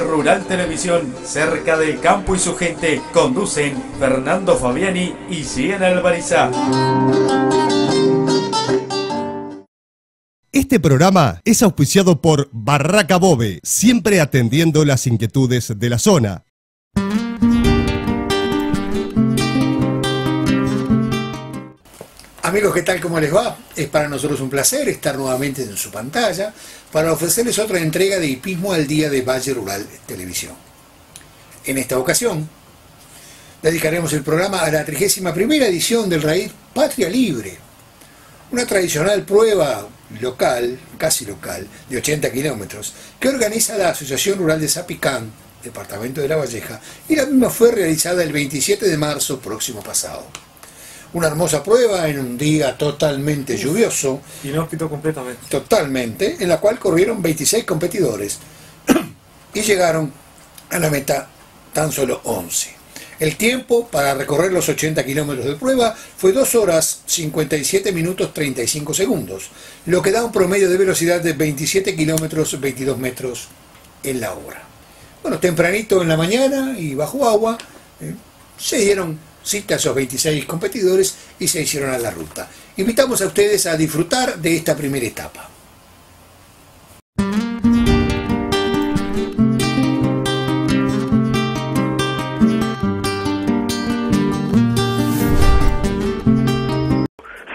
Rural Televisión, cerca del campo y su gente, conducen Fernando Fabiani y Gian Alvarizá. Este programa es auspiciado por Barraca Bobe, siempre atendiendo las inquietudes de la zona. Amigos, ¿qué tal? ¿Cómo les va? Es para nosotros un placer estar nuevamente en su pantalla para ofrecerles otra entrega de Hipismo al Día de Valle Rural Televisión. En esta ocasión, dedicaremos el programa a la 31 edición del Raíz Patria Libre, una tradicional prueba local, casi local, de 80 kilómetros, que organiza la Asociación Rural de Zapicán, departamento de La Valleja, y la misma fue realizada el 27 de marzo próximo pasado. Una hermosa prueba en un día totalmente lluvioso. Inhóspito completamente. Totalmente, en la cual corrieron 26 competidores y llegaron a la meta tan solo 11. El tiempo para recorrer los 80 kilómetros de prueba fue 2 horas 57 minutos 35 segundos, lo que da un promedio de velocidad de 27 kilómetros 22 metros en la hora. Bueno, tempranito en la mañana y bajo agua eh, se dieron cita a esos 26 competidores y se hicieron a la ruta. Invitamos a ustedes a disfrutar de esta primera etapa.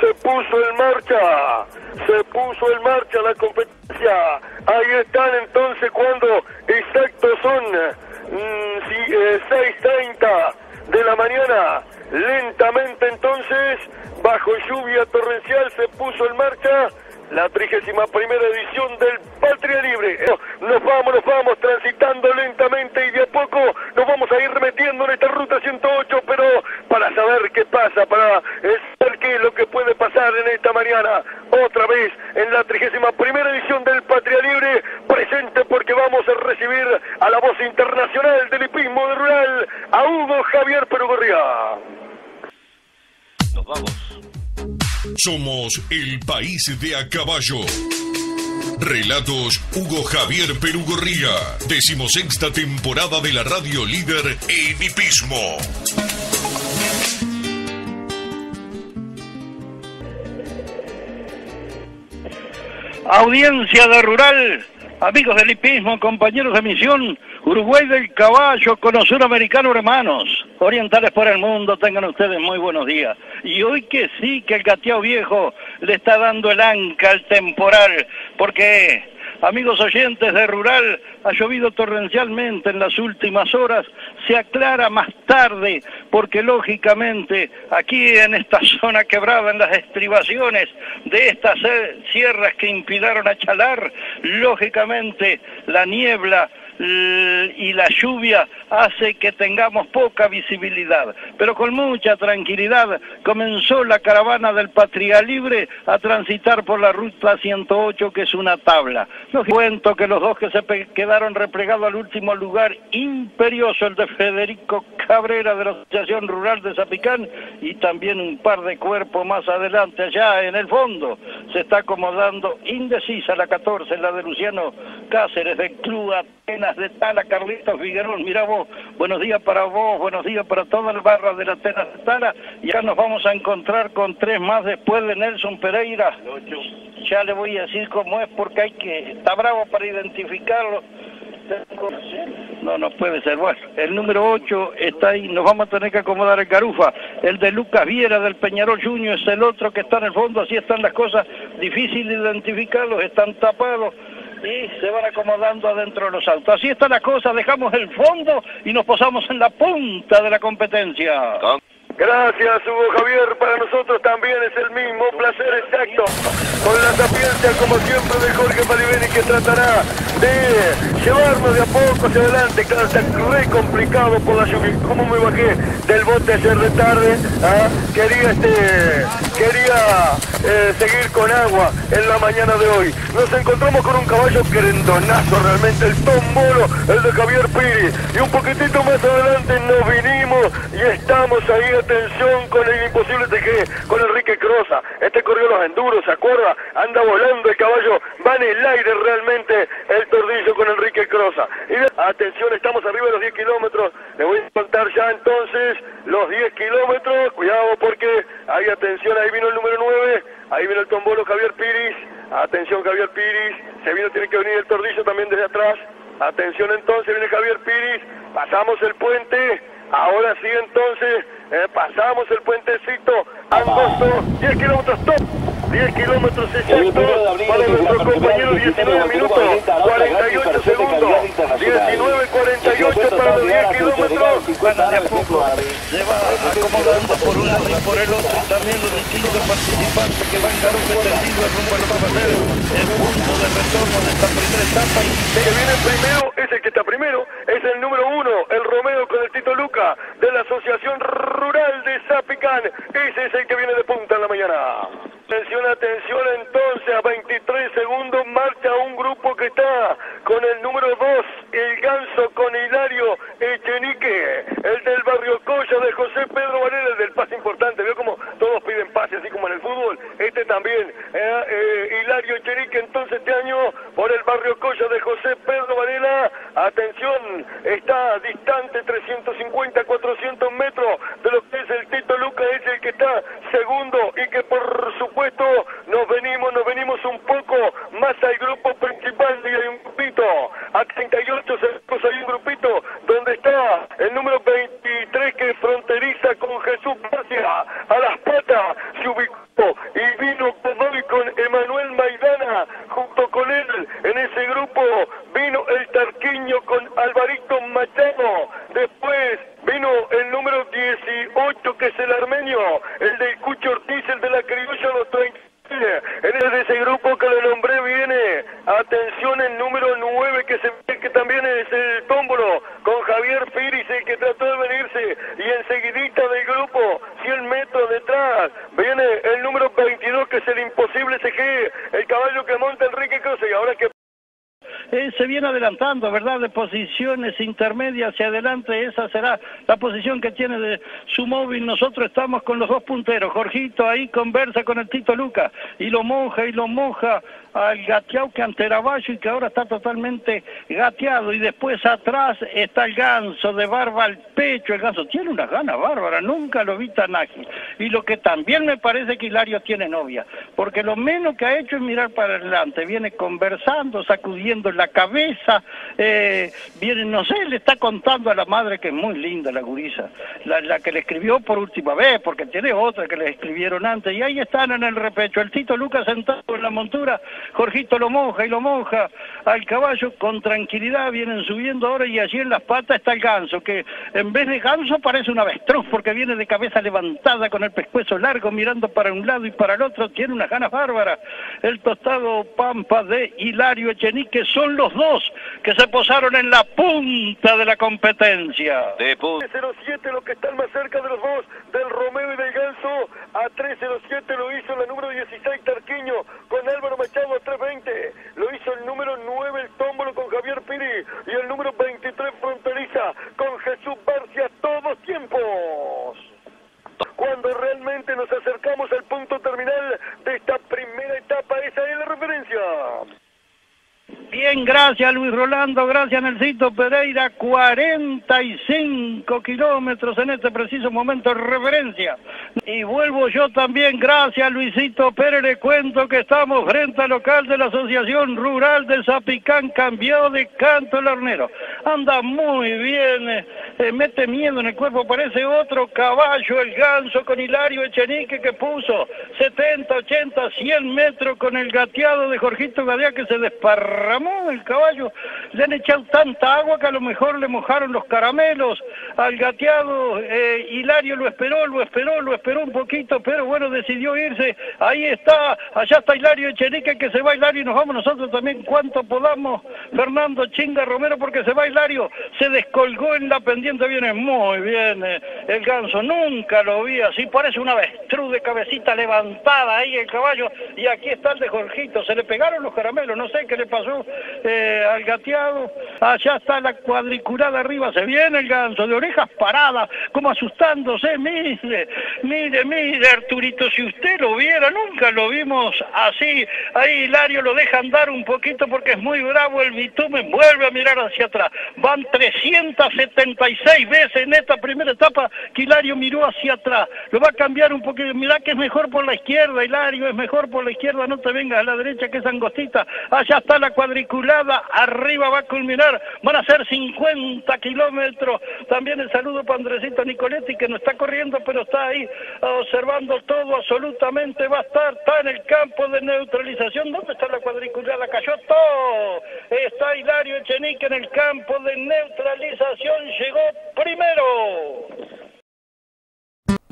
se puso en marcha, se puso en marcha la competencia. Ahí están entonces cuando exacto son mm, sí, eh, 6.30 de la mañana. Lentamente entonces, bajo lluvia torrencial, se puso en marcha la trigésima primera edición del Patria Libre. Eh, Nos vamos, nos vamos transitando lentamente y de a poco nos vamos a ir metiendo en esta ruta 108, pero para saber qué pasa, para saber qué es lo que puede pasar en esta mañana, otra vez en la trigésima primera edición del Patria Libre, presente porque vamos a recibir a la voz internacional del hipismo de rural, a Hugo Javier Perugorría. Nos vamos. Somos el país de a caballo. Relatos Hugo Javier Perugorría. Decimosexta temporada de la radio líder en hipismo. Audiencia de Rural, amigos del hipismo, compañeros de misión, Uruguay del Caballo, con Suramericano hermanos, orientales por el mundo, tengan ustedes muy buenos días. Y hoy que sí, que el gateado viejo le está dando el anca al temporal, porque Amigos oyentes de Rural, ha llovido torrencialmente en las últimas horas, se aclara más tarde, porque lógicamente aquí en esta zona quebrada, en las estribaciones de estas eh, sierras que impidieron a chalar, lógicamente la niebla y la lluvia hace que tengamos poca visibilidad. Pero con mucha tranquilidad comenzó la caravana del Patria Libre a transitar por la ruta 108, que es una tabla. Los cuento que los dos que se quedaron replegados al último lugar, imperioso el de Federico Cabrera de la Asociación Rural de Zapicán y también un par de cuerpos más adelante, allá en el fondo. Se está acomodando indecisa la 14, la de Luciano Cáceres, de Club Atenas de Tala, Carlitos Figueroa. Mira vos, buenos días para vos, buenos días para toda la barra de la Atenas de Tala. Y acá nos vamos a encontrar con tres más después de Nelson Pereira. Ya le voy a decir cómo es porque hay que, está bravo para identificarlo. No, no puede ser. Bueno, el número 8 está ahí. Nos vamos a tener que acomodar el Garufa. El de Lucas Viera del Peñarol Junior es el otro que está en el fondo. Así están las cosas. Difícil de identificarlos. Están tapados y se van acomodando adentro de los autos. Así está la cosa. Dejamos el fondo y nos posamos en la punta de la competencia. Gracias, Hugo Javier. Para nosotros también es el mismo placer exacto. Con la sapiencia, como siempre, de Jorge Paliveni, que tratará de llevarnos de a poco hacia adelante. Claro, está re complicado por la lluvia. ¿Cómo me bajé del bote ayer de tarde? ¿Ah? Quería este quería eh, seguir con agua en la mañana de hoy. Nos encontramos con un caballo querendonazo realmente, el tombolo, el de Javier Piri. Y un poquitito más adelante nos vinimos y atención, con el imposible TG, con Enrique Croza. Este corrió los enduros, ¿se acuerda? Anda volando el caballo, va en el aire realmente el tordillo con Enrique Croza. Atención, estamos arriba de los 10 kilómetros. Le voy a contar ya entonces los 10 kilómetros. Cuidado porque hay atención, ahí vino el número 9. Ahí viene el tombolo Javier Piris. Atención Javier Piris. Se vino, tiene que venir el tordillo también desde atrás. Atención entonces, viene Javier Piris. Pasamos el puente. Ahora sí entonces, eh, pasamos el puentecito angosto. 10 kilómetros top. 10 kilómetros exactos para nuestro compañero, 19 minutos, 48 segundos, 19, 48 para los 10 kilómetros. Bueno, de a poco se va acomodando por un lado y por el otro también los distintos participantes que van caro tendido rumbo a lo que va a ser el punto de retorno de esta primera etapa. El que viene primero es el que está primero, es el número uno, el Romeo con el Tito Luca de la Asociación Zapicán. Ese es el que viene de punta en la mañana. Atención, atención, entonces a 23 segundos marcha un grupo que está con el número 2, el Ganso con Hilario Echenique, el del barrio Coya de José Pedro Varela, el del pase importante, veo como todos piden pase, así como en el fútbol, este también, eh, eh, Hilario Echenique, entonces este año por el barrio Coya de José Pedro Varela, atención, está distante 350, 400 metros de lo que es el Tito Luca, es el que está segundo y que por supuesto nos venimos, nos venimos un poco más al grupo principal y hay un grupito, a 38 segundos hay un grupito donde está el número 23 que fronteriza con Jesús García, a las patas se ubicó y vino Godoy con Emanuel Maidana junto con él en ese grupo vino el Tarquiño con Alvarito Machado después vino el número 18 que es el armenio el del Cucho Ortiz el de la criolla los 30 en ese grupo que le nombré viene, atención, el número 9 que se ve que también es el tómbolo, con Javier Piris, el que trató de venirse, y enseguidita del grupo, 100 metros detrás, viene el número 22 que es el imposible CG, el caballo que monta Enrique Cruz, y ahora que eh, se viene adelantando, ¿verdad? De posiciones intermedias hacia adelante, esa será la posición que tiene de su móvil. Nosotros estamos con los dos punteros. Jorgito ahí conversa con el Tito Luca y lo moja y lo moja al gateado que ante era bajo y que ahora está totalmente gateado. Y después atrás está el ganso de barba al pecho. El ganso tiene una gana bárbara, nunca lo vi tan ágil. Y lo que también me parece que Hilario tiene novia, porque lo menos que ha hecho es mirar para adelante. Viene conversando, sacudiendo la cabeza, eh, viene, no sé, le está contando a la madre que es muy linda la gurisa, la, la que le escribió por última vez, porque tiene otra que le escribieron antes, y ahí están en el repecho, el Tito Lucas sentado en la montura, Jorgito lo moja y lo moja al caballo con tranquilidad, vienen subiendo ahora y allí en las patas está el ganso, que en vez de ganso parece un avestruz, porque viene de cabeza levantada con el pescuezo largo, mirando para un lado y para el otro, tiene unas ganas bárbaras, el tostado pampa de Hilario Echenique, son los dos que se posaron en la punta de la competencia. De punta. 307 lo que están más cerca de los dos, del Romeo y del Ganso, a 307 lo hizo la número 16 Tarquiño, con Álvaro Machado a 320, lo hizo el número 9 el Tómbolo con Javier Piri, y el número 23 Fronteriza con Jesús Barcia, todos tiempos. Cuando realmente nos acercamos al punto terminal de esta primera etapa, esa es la referencia. Bien, gracias Luis Rolando, gracias Nelsito Pereira, 45 kilómetros en este preciso momento de referencia. Y vuelvo yo también, gracias Luisito Pérez, le cuento que estamos frente al local de la Asociación Rural de Zapicán, cambiado de canto el hornero. Anda muy bien, eh, eh, mete miedo en el cuerpo, parece otro caballo, el ganso con Hilario Echenique que puso 70, 80, 100 metros con el gateado de Jorgito Gadea que se desparramó el caballo. Le han echado tanta agua que a lo mejor le mojaron los caramelos al gateado. eh, Hilario lo esperó, lo esperó, lo esperó un poquito, pero bueno, decidió irse. Ahí está, allá está Hilario Echenique que se va Hilario y nos vamos nosotros también cuanto podamos. Fernando Chinga Romero porque se va Hilario, se descolgó en la pendiente, viene muy bien eh, el ganso, nunca lo vi así, parece una avestruz de cabecita levantada ahí el caballo, y aquí está el de Jorgito, se le pegaron los caramelos, no sé qué le pasó eh, al gateado, allá está la cuadriculada arriba, se viene el ganso, de orejas paradas, como asustándose, mire, mire, mire, Arturito, si usted lo viera, nunca lo vimos así, ahí Hilario lo deja andar un poquito porque es muy bravo el bitumen, vuelve a mirar hacia atrás, van 376 veces en esta primera etapa que Hilario miró hacia atrás, lo va a cambiar un poquito, mira que es mejor por la izquierda, Hilario, es mejor por la izquierda, no te vengas a la derecha que es angostita, allá está la cuadriculada, arriba va a culminar, van a ser 50 kilómetros, también el saludo para Andresito Nicoletti que no está corriendo pero está ahí observando todo absolutamente, va a estar, está en el campo de neutralización, ¿dónde está la cuadriculada? Cayó todo, está Hilario Echenique en el campo de neutralización, llegó primero.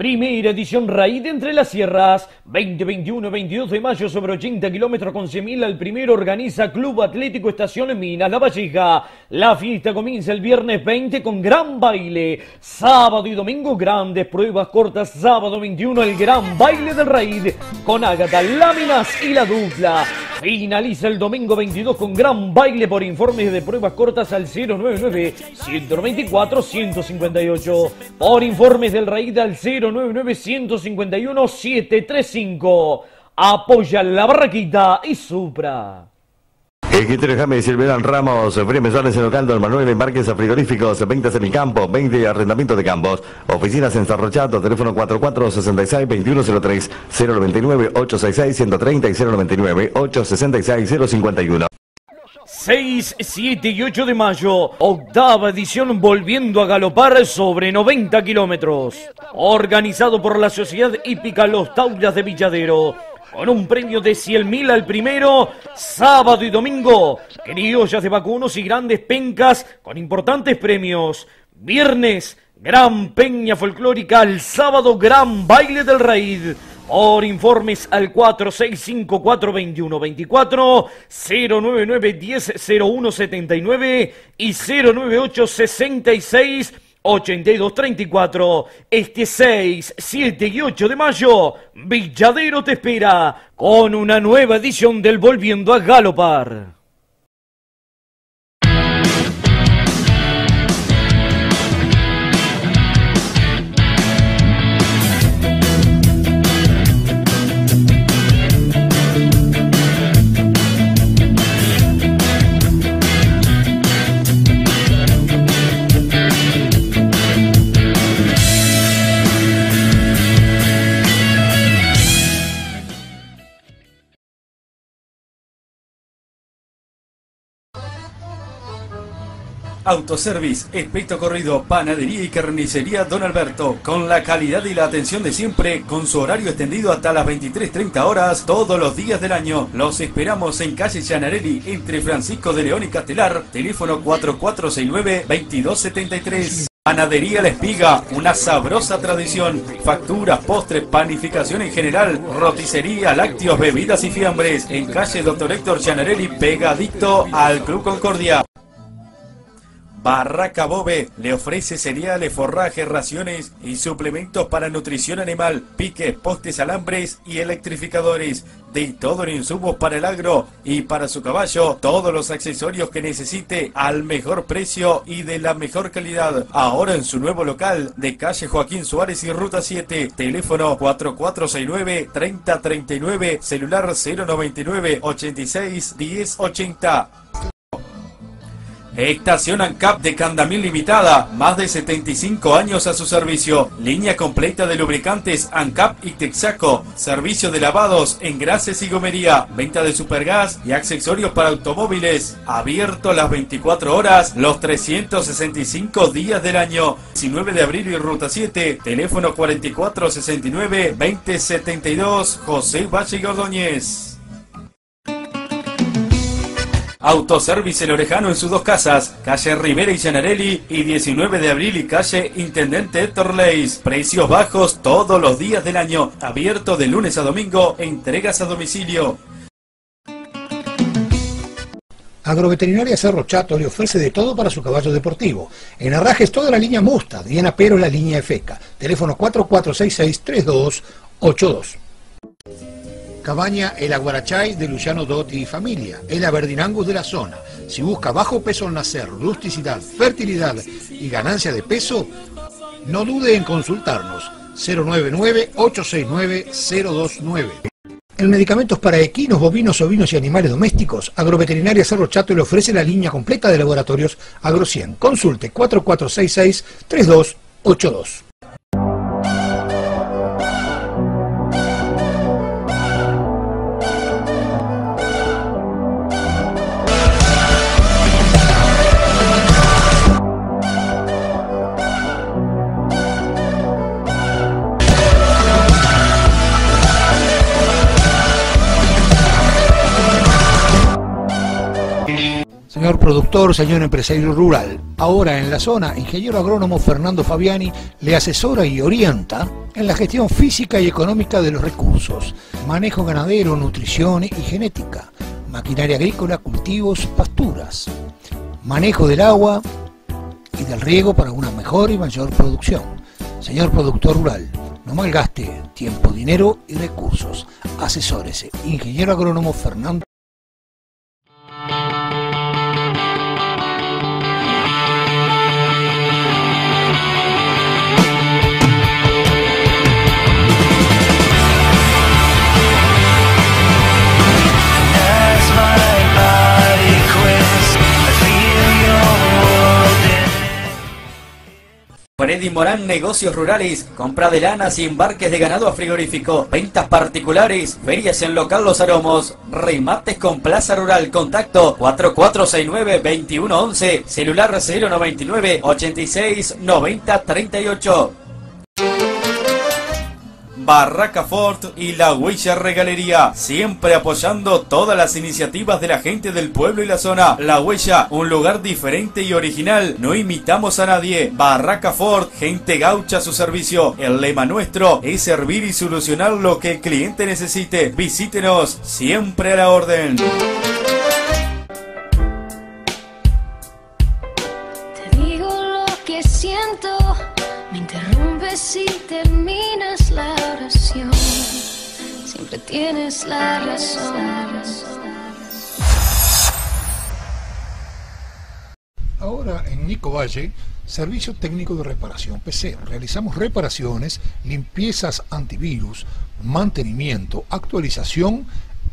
Primera edición Raíz entre las Sierras, 2021-22 de mayo sobre 80 kilómetros con 100.000 al primero organiza Club Atlético Estación Minas La Valleja. La fiesta comienza el viernes 20 con gran baile. Sábado y domingo grandes pruebas cortas. Sábado 21 el gran baile del Raíz con Ágata, Láminas y la dupla. Finaliza el domingo 22 con gran baile por informes de pruebas cortas al 099-194-158. Por informes del Raíz al 0 099-151-735. Apoya la barraquita y Supra. Quintero James, Silverán Ramos, Fremes Suárez en Ocaldo, Manuel Embarques a Frigoríficos, 20 en el campo, 20 arrendamiento de campos, oficinas en Zarrochato, teléfono 4466-2103, 099-866-130 y 099-866-051. 6, 7 y 8 de mayo, octava edición volviendo a galopar sobre 90 kilómetros. Organizado por la Sociedad Hípica Los Taulas de Villadero. Con un premio de 100 mil al primero, sábado y domingo. Criollas de vacunos y grandes pencas con importantes premios. Viernes, gran peña folclórica. El sábado, gran baile del raid. Por informes al 465-421-24, 099-1001-79 y 098-66 8234. Este 6, 7 y 8 de mayo, Villadero te espera con una nueva edición del Volviendo a Galopar. Autoservice, Especto Corrido, Panadería y Carnicería Don Alberto, con la calidad y la atención de siempre, con su horario extendido hasta las 23.30 horas todos los días del año. Los esperamos en calle Llanarelli, entre Francisco de León y Castelar, teléfono 4469-2273. Panadería La Espiga, una sabrosa tradición. Facturas, postres, panificación en general, roticería, lácteos, bebidas y fiambres. En calle Doctor Héctor Llanarelli, pegadito al Club Concordia. Barraca Bobe le ofrece cereales, forrajes, raciones y suplementos para nutrición animal, piques, postes, alambres y electrificadores. De todo en insumos para el agro y para su caballo, todos los accesorios que necesite al mejor precio y de la mejor calidad. Ahora en su nuevo local de calle Joaquín Suárez y Ruta 7, teléfono 4469-3039, celular 099 86 1080. Estación ANCAP de Candamil Limitada, más de 75 años a su servicio. Línea completa de lubricantes ANCAP y Texaco. Servicio de lavados, engrases y gomería. Venta de supergas y accesorios para automóviles. Abierto las 24 horas, los 365 días del año. 19 de abril y ruta 7. Teléfono 4469-2072. José Valle Ordóñez. Autoservice El Orejano en sus dos casas, calle Rivera y Llanarelli y 19 de abril y calle Intendente Héctor Leis. Precios bajos todos los días del año, abierto de lunes a domingo, entregas a domicilio. Agroveterinaria Cerro Chato le ofrece de todo para su caballo deportivo. En Arrajes toda la línea Mustad y en Apero la línea Efeca. Teléfono 4466 32 82. Cabaña El Aguarachay de Luciano Dotti y familia, el Aberdinangus de la zona. Si busca bajo peso al nacer, rusticidad, fertilidad y ganancia de peso, no dude en consultarnos 099-869-029. En medicamentos para equinos, bovinos, ovinos y animales domésticos, Agroveterinaria Cerro Chato le ofrece la línea completa de laboratorios AgroCien. Consulte 4466-3282. Señor productor, señor empresario rural, ahora en la zona, ingeniero agrónomo Fernando Fabiani le asesora y orienta en la gestión física y económica de los recursos, manejo ganadero, nutrición y genética, maquinaria agrícola, cultivos, pasturas, manejo del agua y del riego para una mejor y mayor producción. Señor productor rural, no malgaste tiempo, dinero y recursos. Asesórese. Ingeniero agrónomo Fernando. Freddy Morán Negocios Rurales, compra de lanas y embarques de ganado a frigorífico, ventas particulares, ferias en local Los Aromos, remates con Plaza Rural, contacto 4469-2111, celular 099 86 90 38. Barraca Ford y La Huella Regalería, siempre apoyando todas las iniciativas de la gente del pueblo y la zona. La Huella, un lugar diferente y original, no imitamos a nadie. Barraca Ford, gente gaucha a su servicio. El lema nuestro es servir y solucionar lo que el cliente necesite. Visítenos, siempre a la orden. Tienes la razón. Ahora en Nico Valle, Servicio Técnico de Reparación PC. Realizamos reparaciones, limpiezas antivirus, mantenimiento, actualización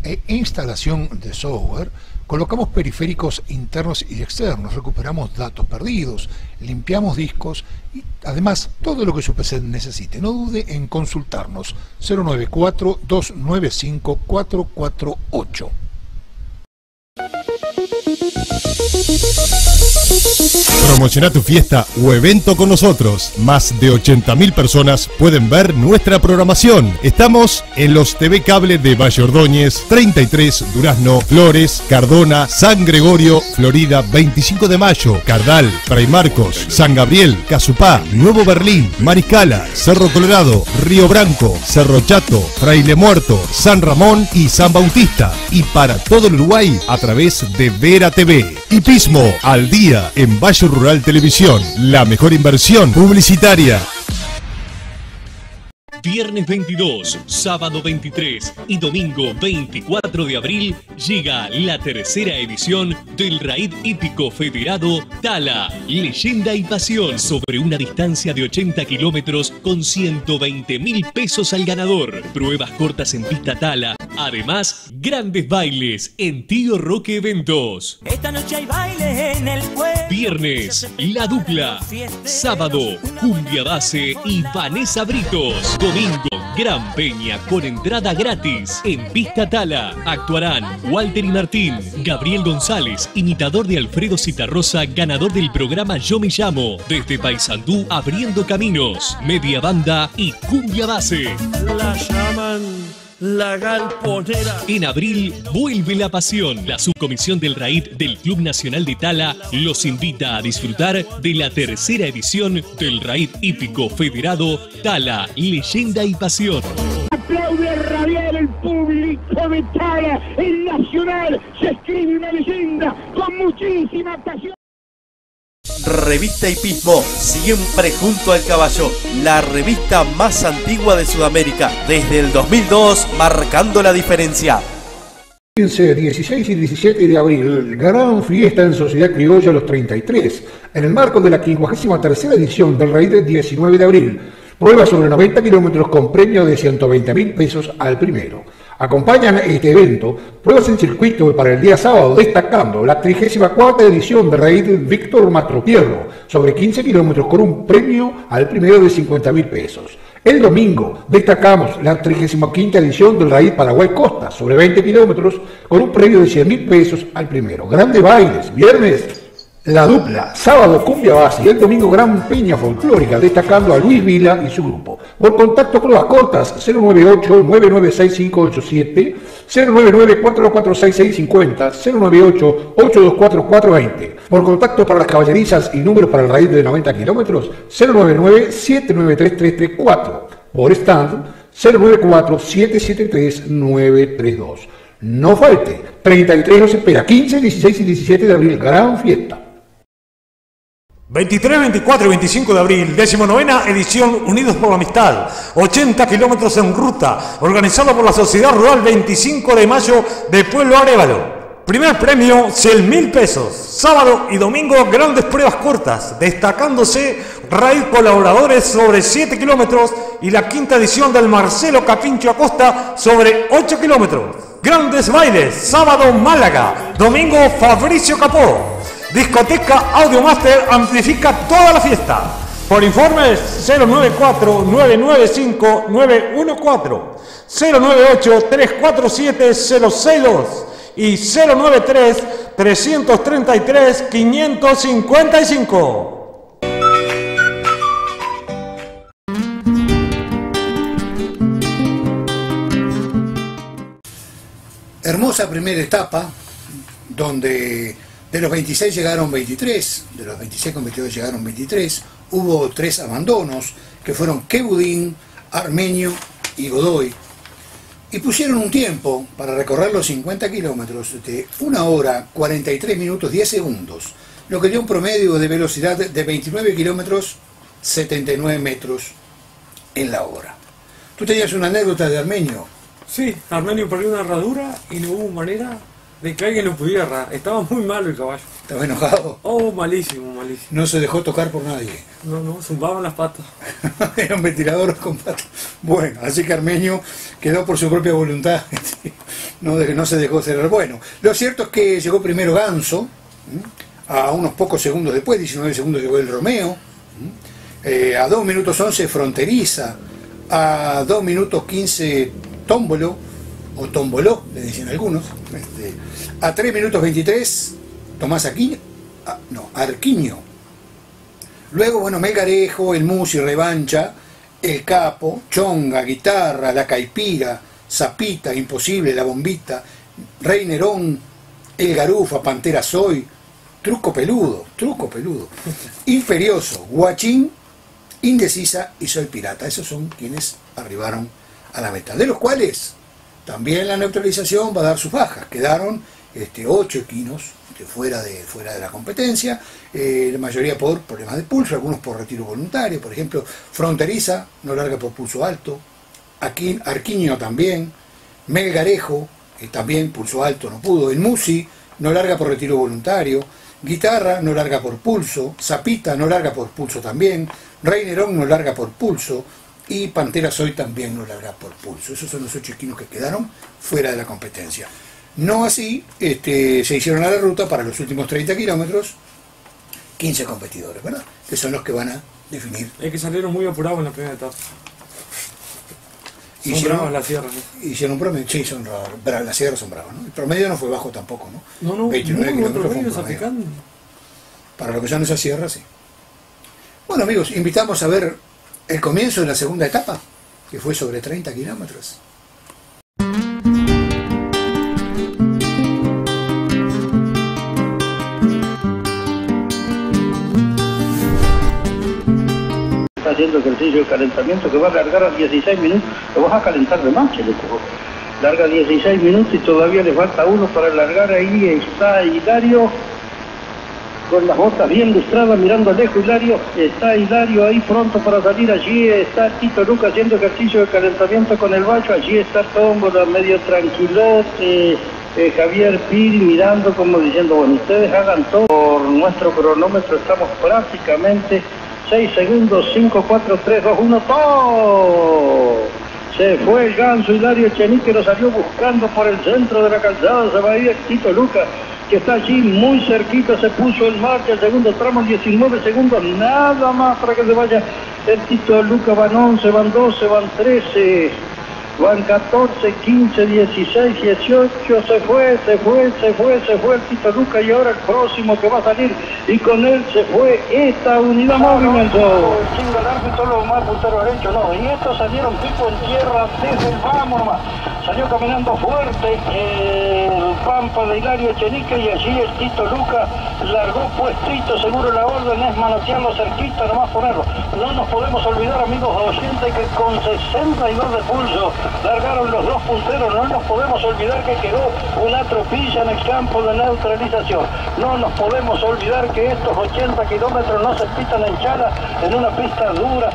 e instalación de software. Colocamos periféricos internos y externos, recuperamos datos perdidos, limpiamos discos y además todo lo que su PC necesite. No dude en consultarnos 094-295-448. Promociona tu fiesta o evento con nosotros. Más de 80.000 personas pueden ver nuestra programación. Estamos en los TV Cable de Valle Ordóñez, 33, Durazno, Flores, Cardona, San Gregorio, Florida, 25 de Mayo, Cardal, Fray Marcos, San Gabriel, Casupá, Nuevo Berlín, Mariscala, Cerro Colorado, Río Branco, Cerro Chato, Fraile Muerto, San Ramón y San Bautista. Y para todo el Uruguay a través de Vera TV. Hipismo al día en Valle Rural Televisión. La mejor inversión publicitaria. Viernes 22, sábado 23 y domingo 24 de abril llega la tercera edición del Raid Hípico Federado Tala, Leyenda y Pasión sobre una distancia de 80 kilómetros con 120 mil pesos al ganador. Pruebas cortas en pista Tala. Además, grandes bailes en Tío Roque Eventos. Esta noche hay baile en el pueblo. Viernes, La Dupla. Sábado, Cumbia Base y Vanessa Britos. Domingo, Gran Peña con entrada gratis. En Pista Tala actuarán Walter y Martín, Gabriel González, imitador de Alfredo Citarrosa, ganador del programa Yo Me Llamo. Desde Paysandú, abriendo caminos. Media banda y Cumbia Base. La llaman la galponera. En abril vuelve la pasión. La subcomisión del RAID del Club Nacional de Tala los invita a disfrutar de la tercera edición del RAID Hípico Federado Tala, Leyenda y Pasión. Aplaude a rabiar el público de Tala, el Nacional. Se escribe una leyenda con muchísima pasión. Revista Hipismo, siempre junto al caballo, la revista más antigua de Sudamérica, desde el 2002, marcando la diferencia. 15, 16 y 17 de abril, gran fiesta en Sociedad Criolla Los 33, en el marco de la 53 edición del Rey del 19 de abril. Prueba sobre 90 kilómetros con premio de 120 mil pesos al primero. Acompañan este evento pruebas en circuito para el día sábado, destacando la 34 edición de Raid Víctor Matropierro sobre 15 kilómetros con un premio al primero de 50 mil pesos. El domingo destacamos la 35 edición del Raid Paraguay Costa sobre 20 kilómetros con un premio de 100 mil pesos al primero. Grandes bailes, viernes la dupla, sábado Cumbia Base y el domingo Gran Peña Folclórica, destacando a Luis Vila y su grupo. Por contacto con las cortas 098-996-587, 099-446-650, 098-824-420. Por contacto para las caballerizas y números para el raíz de 90 kilómetros, 099-793-334. Por stand, 094-773-932. No falte, 33 nos espera, 15, 16 y 17 de abril, gran fiesta. 23, 24 y 25 de abril, 19 edición Unidos por la Amistad, 80 kilómetros en ruta, organizado por la Sociedad Rural 25 de mayo de Pueblo Arevalo. Primer premio, 100 mil pesos. Sábado y domingo, grandes pruebas cortas, destacándose raíz colaboradores sobre 7 kilómetros y la quinta edición del Marcelo Capincho Acosta sobre 8 kilómetros. Grandes bailes, sábado Málaga, domingo Fabricio Capó. Discoteca Audiomaster amplifica toda la fiesta. Por informes 094-995-914, 098-347-062 y 093-333-555. Hermosa primera etapa, donde de los 26 llegaron 23, de los 26 competidores llegaron 23, hubo tres abandonos, que fueron Kebudín, Armenio y Godoy, y pusieron un tiempo para recorrer los 50 kilómetros de 1 hora 43 minutos 10 segundos, lo que dio un promedio de velocidad de 29 kilómetros 79 metros en la hora. ¿Tú tenías una anécdota de Armenio? Sí, Armenio perdió una herradura y no hubo manera de que alguien lo pudiera errar. Estaba muy malo el caballo. ¿Estaba enojado? Oh, malísimo, malísimo. No se dejó tocar por nadie. No, no, zumbaban las patas. Era un ventilador con patas. Bueno, así que Armenio quedó por su propia voluntad. no, no se dejó cerrar. Bueno, lo cierto es que llegó primero Ganso, a unos pocos segundos después, 19 segundos llegó el Romeo, eh, a 2 minutos 11 Fronteriza, a 2 minutos 15 Tómbolo, o Tomboló, le dicen algunos, este, a 3 minutos 23, Tomás Aquino, ah, no, Arquiño. Luego, bueno, Melgarejo, el Musi, Revancha, el Capo, Chonga, Guitarra, La Caipira, Zapita, Imposible, La Bombita, Rey Nerón, El Garufa, Pantera Soy, Truco Peludo, Truco Peludo, Imperioso, Guachín, Indecisa y Soy Pirata. Esos son quienes arribaron a la meta, de los cuales también la neutralización va a dar sus bajas. Quedaron este, ocho equinos fuera, de, fuera de la competencia, eh, la mayoría por problemas de pulso, algunos por retiro voluntario, por ejemplo, Fronteriza no larga por pulso alto, Aquín, Arquiño también, Melgarejo también pulso alto no pudo, el Musi no larga por retiro voluntario, Guitarra no larga por pulso, Zapita no larga por pulso también, Rey Nerón no larga por pulso, y Pantera Soy también lo larga por pulso. Esos son los ocho equinos que quedaron fuera de la competencia. No así, este, se hicieron a la ruta para los últimos 30 kilómetros 15 competidores, ¿verdad? Que son los que van a definir. Es que salieron muy apurados en la primera etapa. Son hicieron, bravas las sierras. Hicieron un promedio, sí, son las sierras son bravas, ¿no? El promedio no fue bajo tampoco, ¿no? No, no, 29 kilómetros Para lo que son esas sierras, sí. Bueno amigos, invitamos a ver el comienzo de la segunda etapa, que fue sobre 30 kilómetros. Haciendo ejercicio de calentamiento que va a largar a 16 minutos, lo vas a calentar de más, loco. Larga 16 minutos y todavía le falta uno para largar ahí, está Hilario con las botas bien lustradas, mirando lejos Hilario. Está Hilario ahí pronto para salir. Allí está Tito Luca haciendo ejercicio de calentamiento con el bacho. Allí está Tómbola medio tranquilote. eh, Javier Piri mirando como diciendo, bueno, ustedes hagan todo. Por nuestro cronómetro estamos prácticamente 6 segundos, 5, 4, 3, 2, 1, ¡todo! Se fue el ganso Hilario Echenique, lo salió buscando por el centro de la calzada, se va a ir Tito Luca, que está allí muy cerquita, se puso en marcha, el segundo tramo, 19 segundos, nada más para que se vaya el Tito Luca, van 11, van 12, van 13, van 14, 15, 16, 18, se fue, se fue, se fue, se fue el Tito Luca y ahora el próximo que va a salir y con él se fue esta unidad móvil Enzo. Chinga el árbitro lo más puntero derecho, no, y estos salieron tipo en tierra desde el vamos nomás. Salió caminando fuerte el Pampa de Hilario Echenique y allí el Tito Luca largó puestito, seguro la orden es manotearlo cerquita, nomás ponerlo. No nos podemos olvidar, amigos oyentes, que con 62 de pulso largaron los dos punteros, no nos podemos olvidar que quedó una tropilla en el campo de neutralización. No nos podemos olvidar que estos 80 kilómetros no se pitan en chala en una pista dura.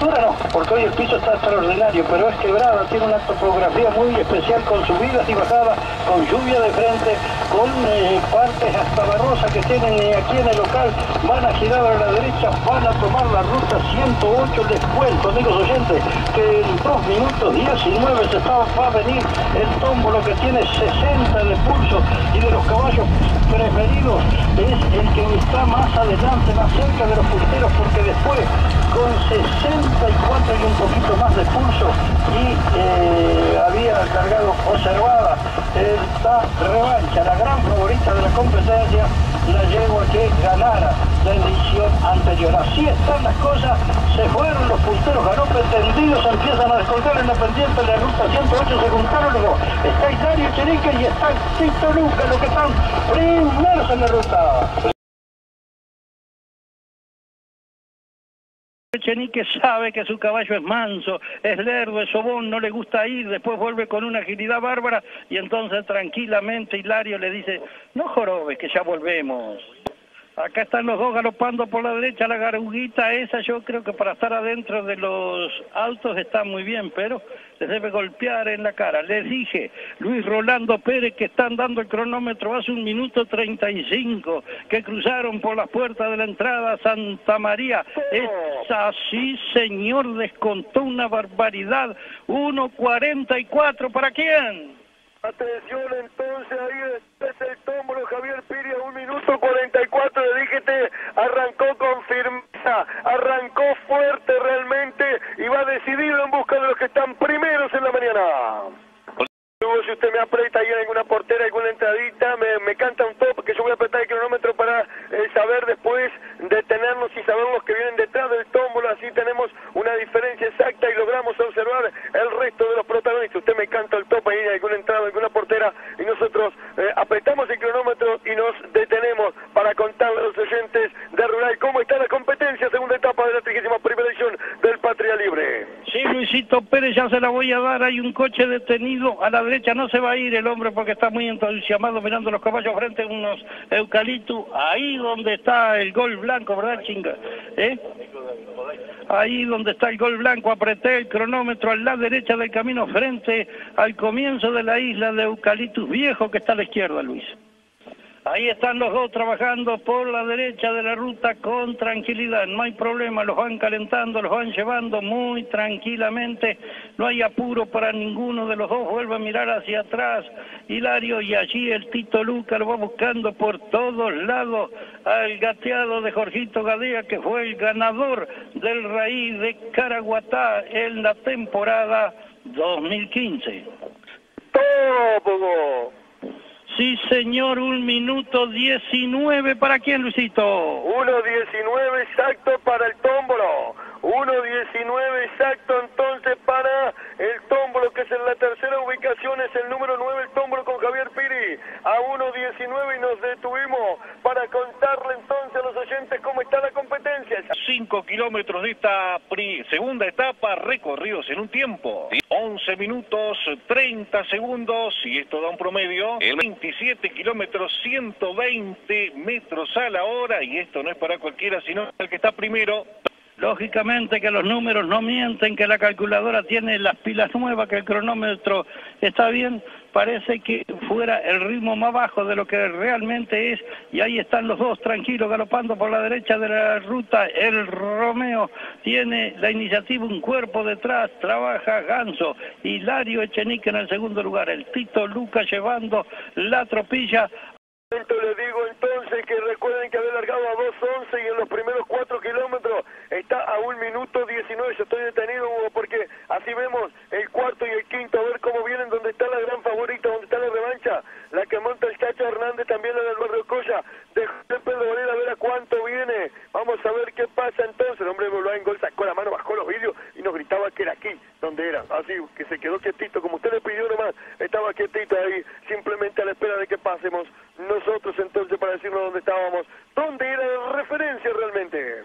Dura no, porque hoy el piso está extraordinario, pero es quebrada, tiene una topografía muy especial con subidas y bajadas, con lluvia de frente, con eh, partes hasta barrosas que tienen eh, aquí en el local, van a girar a la derecha, van a tomar la ruta 108, les cuento, amigos oyentes, que en 2 minutos 19 se está, va a venir el tómbolo que tiene 60 de pulso y de los caballos preferidos es el que está más adelante, más cerca de los punteros, porque después con 64 y un poquito más de pulso y eh, había cargado observada esta revancha, la gran favorita de la competencia, la llevo a que ganara la edición anterior. Así están las cosas, se fueron los punteros, galopes tendidos, empiezan a descolgar en la pendiente de la ruta 108, se juntaron. Está Hilario Cherique y está Tito Luca, los que están primeros en la ruta. Chenique sabe que su caballo es manso, es lerdo, es sobón, no le gusta ir, después vuelve con una agilidad bárbara y entonces tranquilamente Hilario le dice, no jorobes que ya volvemos. Acá están los dos galopando por la derecha, la garuguita esa yo creo que para estar adentro de los autos está muy bien, pero les debe golpear en la cara. Les dije, Luis Rolando Pérez que están dando el cronómetro hace un minuto 35, que cruzaron por las puertas de la entrada Santa María. Es así, señor, descontó una barbaridad. 1.44, ¿para quién? Atención entonces, ahí es el tómbolo Javier Piri a un minuto 44, le dije, te arrancó con firmeza, arrancó fuerte realmente y va decidido en busca de los que están primeros en la mañana. Si usted me aprieta ahí alguna portera, alguna entradita, me, me canta un top, que yo voy a apretar el cronómetro para eh, saber después detenernos y saber los que vienen detrás del tómbolo, así tenemos una diferencia exacta y logramos observar el resto de los protagonistas. Usted me canta el top ahí en alguna entrada, alguna portera, y nosotros eh, apretamos el cronómetro y nos detenemos para contarle a los oyentes de Rural cómo está la competencia, segunda etapa de la 31 primera edición del Patria Libre. Sí, Luisito Pérez, ya se la voy a dar. Hay un coche detenido. A la derecha no se va a ir el hombre porque está muy entusiasmado mirando los caballos frente a unos eucaliptus. Ahí donde está el gol blanco, ¿verdad, chinga? ¿Eh? Ahí donde está el gol blanco, apreté el cronómetro a la derecha del camino frente al comienzo de la isla de Eucaliptus Viejo que está a la izquierda, Luis. Ahí están los dos trabajando por la derecha de la ruta con tranquilidad, no hay problema, los van calentando, los van llevando muy tranquilamente, no hay apuro para ninguno de los dos, vuelve a mirar hacia atrás Hilario y allí el Tito Luca lo va buscando por todos lados al gateado de Jorgito Gadea que fue el ganador del raíz de Caraguatá en la temporada 2015. ¡Todo! Sí, señor, un minuto 19. ¿Para quién, Luisito? 1.19 exacto para el tómbolo. 1.19 exacto entonces para el tómbolo, que es en la tercera ubicación, es el número 9, el tómbolo con Javier Piri. A 1.19 y nos detuvimos para contarle entonces a los oyentes cómo está la competencia. 5 kilómetros de esta pri- segunda etapa recorridos en un tiempo. 11 minutos 30 segundos y esto da un promedio. El 27 kilómetros 120 metros a la hora y esto no es para cualquiera sino el que está primero. Lógicamente que los números no mienten, que la calculadora tiene las pilas nuevas, que el cronómetro está bien, parece que fuera el ritmo más bajo de lo que realmente es, y ahí están los dos tranquilos galopando por la derecha de la ruta. El Romeo tiene la iniciativa, un cuerpo detrás, trabaja Ganso, Hilario Echenique en el segundo lugar, el Tito Luca llevando la tropilla. Les digo entonces que recuerden que había largado a 2.11 y en los primeros 4 kilómetros está a 1 minuto 19. Yo estoy detenido, Hugo, porque así vemos el cuarto y el quinto, a ver cómo vienen, donde está la gran favorita, donde está la revancha, la que monta el Chacho Hernández, también la del Barrio Colla, de José Pedro Varela, a ver a cuánto viene. Vamos a ver qué pasa entonces. El hombre de en gol sacó la mano, bajó los vídeos y nos gritaba que era aquí, donde era. Así que se quedó quietito, como usted le pidió nomás, estaba quietito ahí, simplemente a la espera de que pasemos nosotros entonces para decirnos dónde estábamos, dónde era la referencia realmente.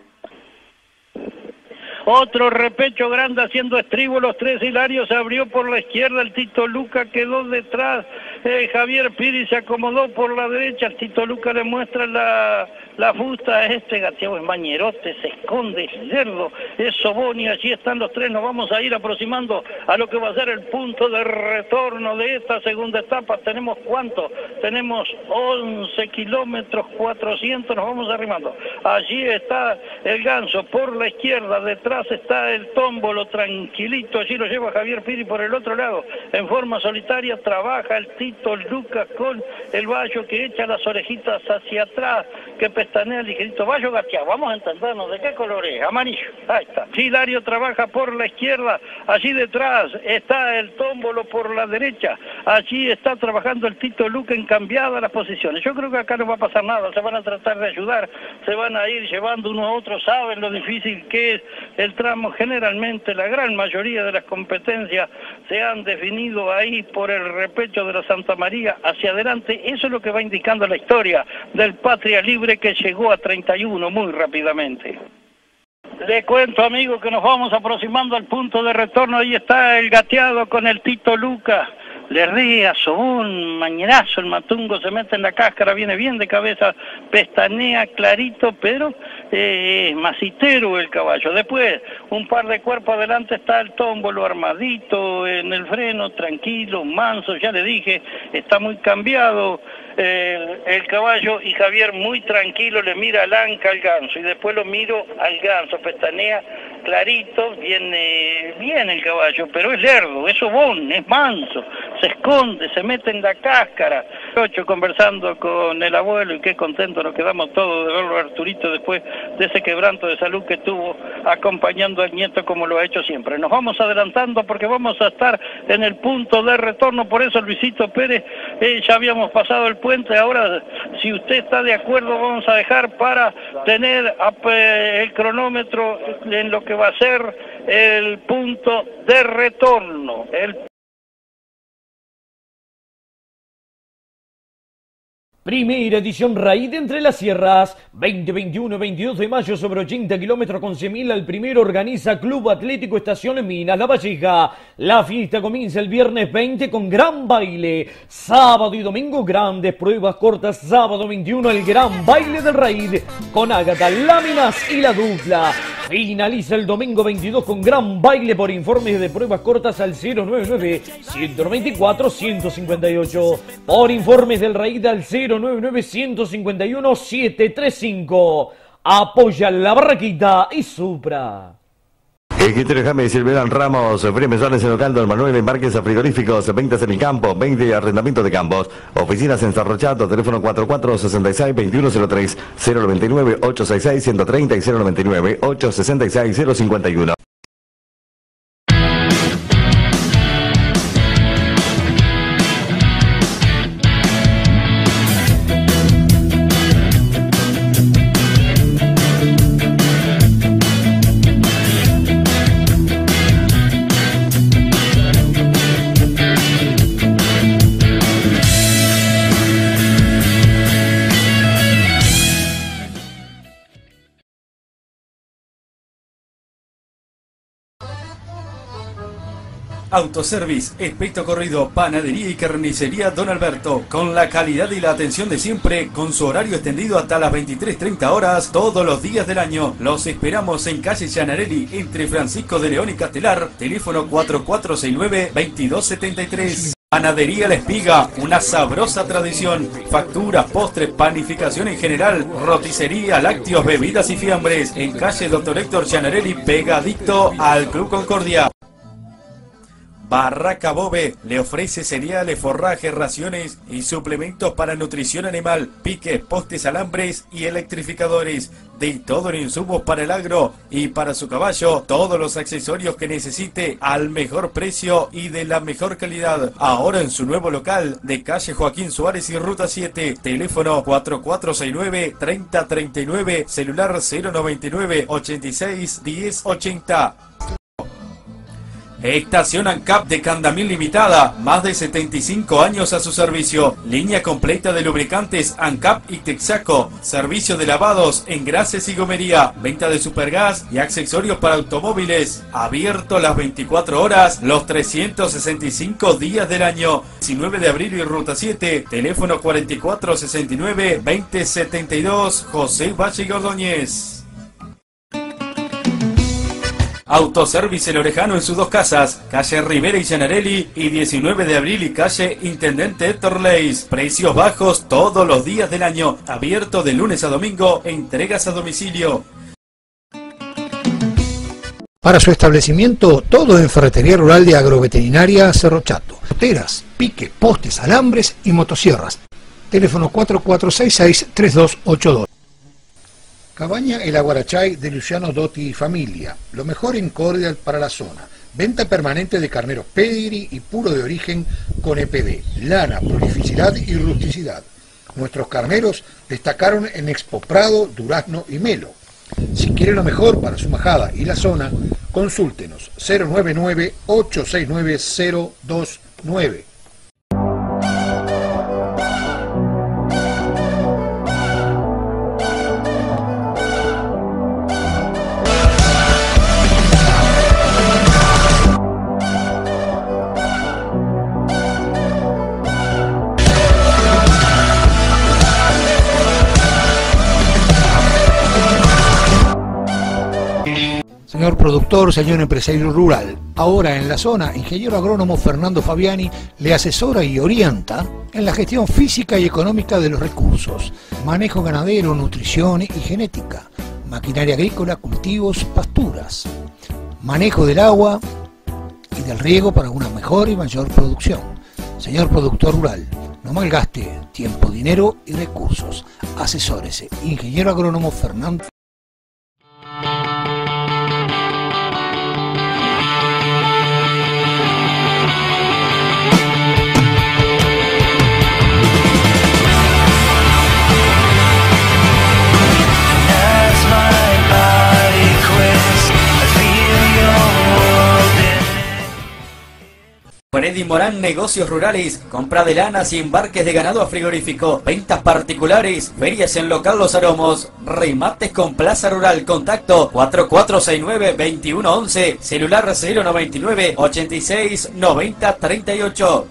Otro repecho grande haciendo estribo los tres Hilario se abrió por la izquierda, el Tito Luca quedó detrás, Javier Piri se acomodó por la derecha, Tito Luca le muestra la, la fusta a este gateo es mañerote, se esconde, es lerdo, es Soboni, allí están los tres, nos vamos a ir aproximando a lo que va a ser el punto de retorno de esta segunda etapa, tenemos cuánto, tenemos 11 kilómetros 400, nos vamos arrimando, allí está el ganso por la izquierda, detrás está el tómbolo tranquilito, allí lo lleva Javier Piri por el otro lado, en forma solitaria trabaja el Tito Lucas con el Bayo que echa las orejitas hacia atrás, que pestanea ligerito, Bayo gateado, vamos a entendernos, ¿de qué color es? Amarillo, ahí está. Hilario trabaja por la izquierda, allí detrás está el tómbolo por la derecha, allí está trabajando el Tito Luca en cambiadas las posiciones. Yo creo que acá no va a pasar nada, se van a tratar de ayudar, se van a ir llevando uno a otro, saben lo difícil que es el tramo. Generalmente la gran mayoría de las competencias se han definido ahí por el repecho de la Santa María hacia adelante. Eso es lo que va indicando la historia del Patria Libre que llegó a 31 muy rápidamente. Le cuento, amigo, que nos vamos aproximando al punto de retorno. Ahí está el gateado con el Tito Luca. Le ríe a un mañanazo, el matungo se mete en la cáscara, viene bien de cabeza, pestanea clarito, pero eh, macitero el caballo. Después, un par de cuerpos adelante está el tómbolo armadito en el freno, tranquilo, manso, ya le dije, está muy cambiado el, caballo y Javier muy tranquilo le mira al anca al ganso y después lo miro al ganso, pestanea clarito, viene bien el caballo, pero es lerdo, es obón, es manso, se esconde, se mete en la cáscara. Ocho conversando con el abuelo y qué contento nos quedamos todos de verlo Arturito después de ese quebranto de salud que tuvo acompañando al nieto como lo ha hecho siempre. Nos vamos adelantando porque vamos a estar en el punto de retorno, por eso Luisito Pérez, eh, ya habíamos pasado el puente, ahora si usted está de acuerdo vamos a dejar para tener eh, el cronómetro en lo que va a ser el punto de retorno. Primera edición Raíz de Entre las Sierras, 2021-22 de mayo sobre 80 kilómetros con 100.000 al primero organiza Club Atlético Estación Minas La Valleja. La fiesta comienza el viernes 20 con gran baile. Sábado y domingo grandes pruebas cortas. Sábado 21 el gran baile del Raíz con Ágata, Láminas y la dupla. Finaliza el domingo 22 con gran baile por informes de pruebas cortas al 099-194-158. Por informes del Raíz al 099-151-735. Apoya la barraquita y Supra. Egipto James, Silverán Ramos, Frías Mensuales en local, Don Manuel Embarques a Frigoríficos, ventas en el campo, 20 arrendamiento de campos, oficinas en Sarrochato, teléfono 4466-2103, 099-866-130 y 099-866-051. Autoservice, Especto Corrido, Panadería y Carnicería Don Alberto, con la calidad y la atención de siempre, con su horario extendido hasta las 23.30 horas todos los días del año. Los esperamos en calle Llanarelli, entre Francisco de León y Castelar, teléfono 4469-2273. Panadería La Espiga, una sabrosa tradición. Facturas, postres, panificación en general, roticería, lácteos, bebidas y fiambres. En calle Doctor Héctor Llanarelli, pegadito al Club Concordia. Barraca Bobe le ofrece cereales, forrajes, raciones y suplementos para nutrición animal, piques, postes, alambres y electrificadores. De todo en insumos para el agro y para su caballo, todos los accesorios que necesite al mejor precio y de la mejor calidad. Ahora en su nuevo local de calle Joaquín Suárez y Ruta 7, teléfono 4469-3039, celular 099 86 1080. Estación ANCAP de Candamil Limitada, más de 75 años a su servicio. Línea completa de lubricantes ANCAP y Texaco. Servicio de lavados, engrases y gomería. Venta de supergas y accesorios para automóviles. Abierto las 24 horas, los 365 días del año. 19 de abril y ruta 7. Teléfono 4469-2072. José Valle Ordóñez. Autoservice El Orejano en sus dos casas, calle Rivera y Llanarelli y 19 de abril y calle Intendente Héctor Leis. Precios bajos todos los días del año, abierto de lunes a domingo, entregas a domicilio. Para su establecimiento, todo en Ferretería Rural de Agroveterinaria Cerro Chato. Moteras, pique, postes, alambres y motosierras. Teléfono 4466-3282. Cabaña El Aguarachay de Luciano Dotti y familia. Lo mejor en cordial para la zona. Venta permanente de carneros pedigree y puro de origen con EPD, lana, prolificidad y rusticidad. Nuestros carneros destacaron en Expo Prado, Durazno y Melo. Si quiere lo mejor para su majada y la zona, consúltenos 099-869-029. Señor productor, señor empresario rural, ahora en la zona, ingeniero agrónomo Fernando Fabiani le asesora y orienta en la gestión física y económica de los recursos, manejo ganadero, nutrición y genética, maquinaria agrícola, cultivos, pasturas, manejo del agua y del riego para una mejor y mayor producción. Señor productor rural, no malgaste tiempo, dinero y recursos. Asesórese. Ingeniero agrónomo Fernando Freddy Morán Negocios Rurales, compra de lanas y embarques de ganado a frigorífico, ventas particulares, ferias en local Los Aromos, remates con Plaza Rural, contacto 4469-2111, celular 099 86 90 38.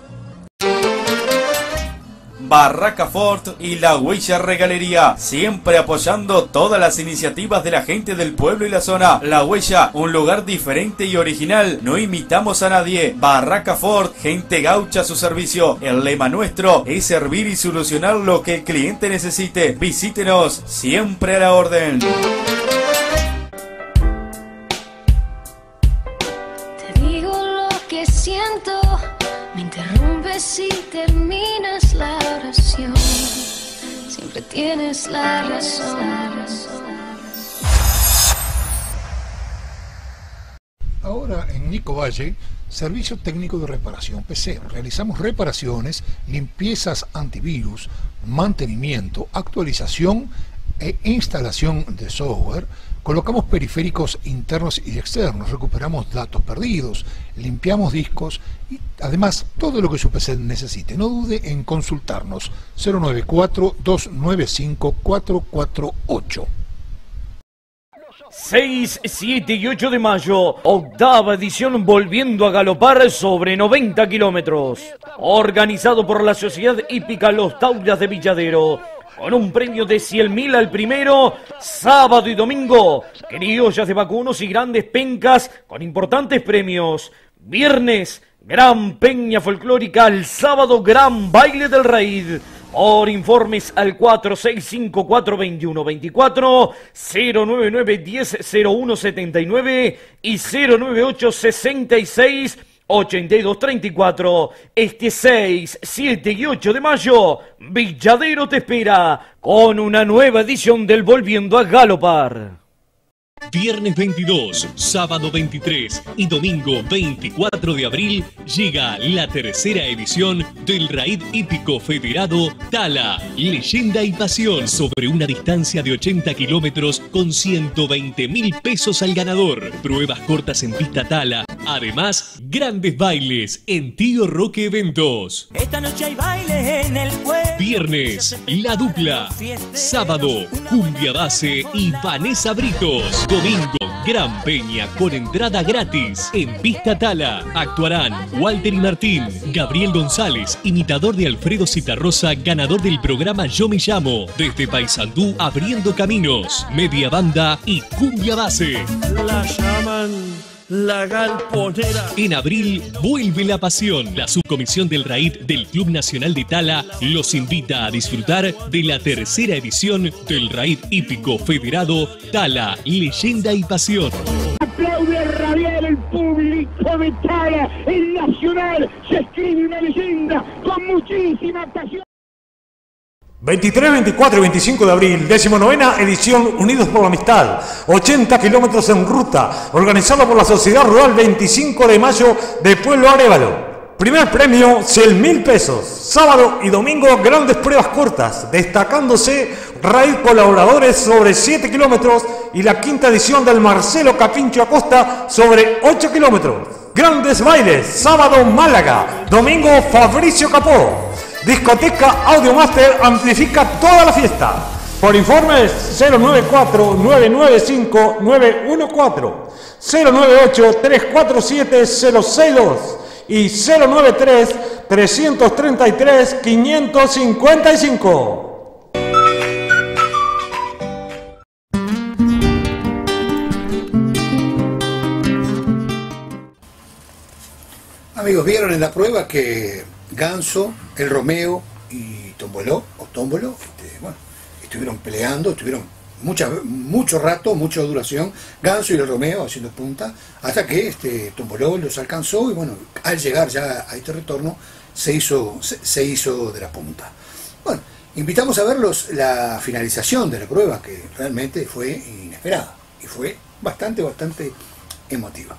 Barraca Fort y La Huella Regalería, siempre apoyando todas las iniciativas de la gente del pueblo y la zona. La Huella, un lugar diferente y original, no imitamos a nadie. Barraca Fort, gente gaucha a su servicio. El lema nuestro es servir y solucionar lo que el cliente necesite. Visítenos, siempre a la orden. Tienes la razón. Ahora en Nico Valle, Servicio Técnico de Reparación PC. Realizamos reparaciones, limpiezas antivirus, mantenimiento, actualización e instalación de software. Colocamos periféricos internos y externos, recuperamos datos perdidos, limpiamos discos y además todo lo que su PC necesite. No dude en consultarnos 094-295-448. 6, 7 y 8 de mayo, octava edición volviendo a galopar sobre 90 kilómetros. Organizado por la Sociedad Hípica Los Taulas de Villadero. Con un premio de 100 mil al primero, sábado y domingo. Criollas de vacunos y grandes pencas con importantes premios. Viernes, gran peña folclórica. El sábado, gran baile del raid. Por informes al 465-421-24, 099-1001-79 y 098-66 8234. Este 6, 7 y 8 de mayo, Villadero te espera con una nueva edición del Volviendo a Galopar. Viernes 22, sábado 23 y domingo 24 de abril llega la tercera edición del Raid Hípico Federado Tala, Leyenda y Pasión sobre una distancia de 80 kilómetros con 120 mil pesos al ganador. Pruebas cortas en pista Tala. Además, grandes bailes en Tío Roque Eventos. Esta noche hay baile en el pueblo. Viernes, La Dupla. Sábado, Cumbia Base y Vanessa Britos. Domingo, Gran Peña con entrada gratis. En Pista Tala actuarán Walter y Martín, Gabriel González, imitador de Alfredo Citarrosa, ganador del programa Yo Me Llamo. Desde Paysandú, abriendo caminos. Media banda y Cumbia Base. La llaman la galponera. En abril vuelve la pasión. La subcomisión del RAID del Club Nacional de Tala los invita a disfrutar de la tercera edición del RAID Hípico Federado Tala, Leyenda y Pasión. Aplaude radial el público de Tala, el Nacional, se escribe una leyenda con muchísima pasión. 23, 24 y 25 de abril, 19 edición Unidos por la Amistad, 80 kilómetros en ruta, organizado por la Sociedad Rural 25 de mayo de Pueblo Arevalo. Primer premio, 100 mil pesos. Sábado y domingo, grandes pruebas cortas, destacándose raíz colaboradores sobre 7 kilómetros y la quinta edición del Marcelo Capincho Acosta sobre 8 kilómetros. Grandes bailes, sábado Málaga, domingo Fabricio Capó. Discoteca Audiomaster amplifica toda la fiesta. Por informes 094-995-914, 098-347-062 y 093-333-555. Amigos, vieron en la prueba que Ganso, el Romeo y Tomboló, o Tómbolo, este, bueno, estuvieron peleando, estuvieron mucho rato, mucha duración, Ganso y el Romeo haciendo punta, hasta que este, Tomboló los alcanzó y bueno, al llegar ya a este retorno se hizo, se, hizo de la punta. Bueno, invitamos a ver los, la finalización de la prueba, que realmente fue inesperada y fue bastante, bastante emotiva.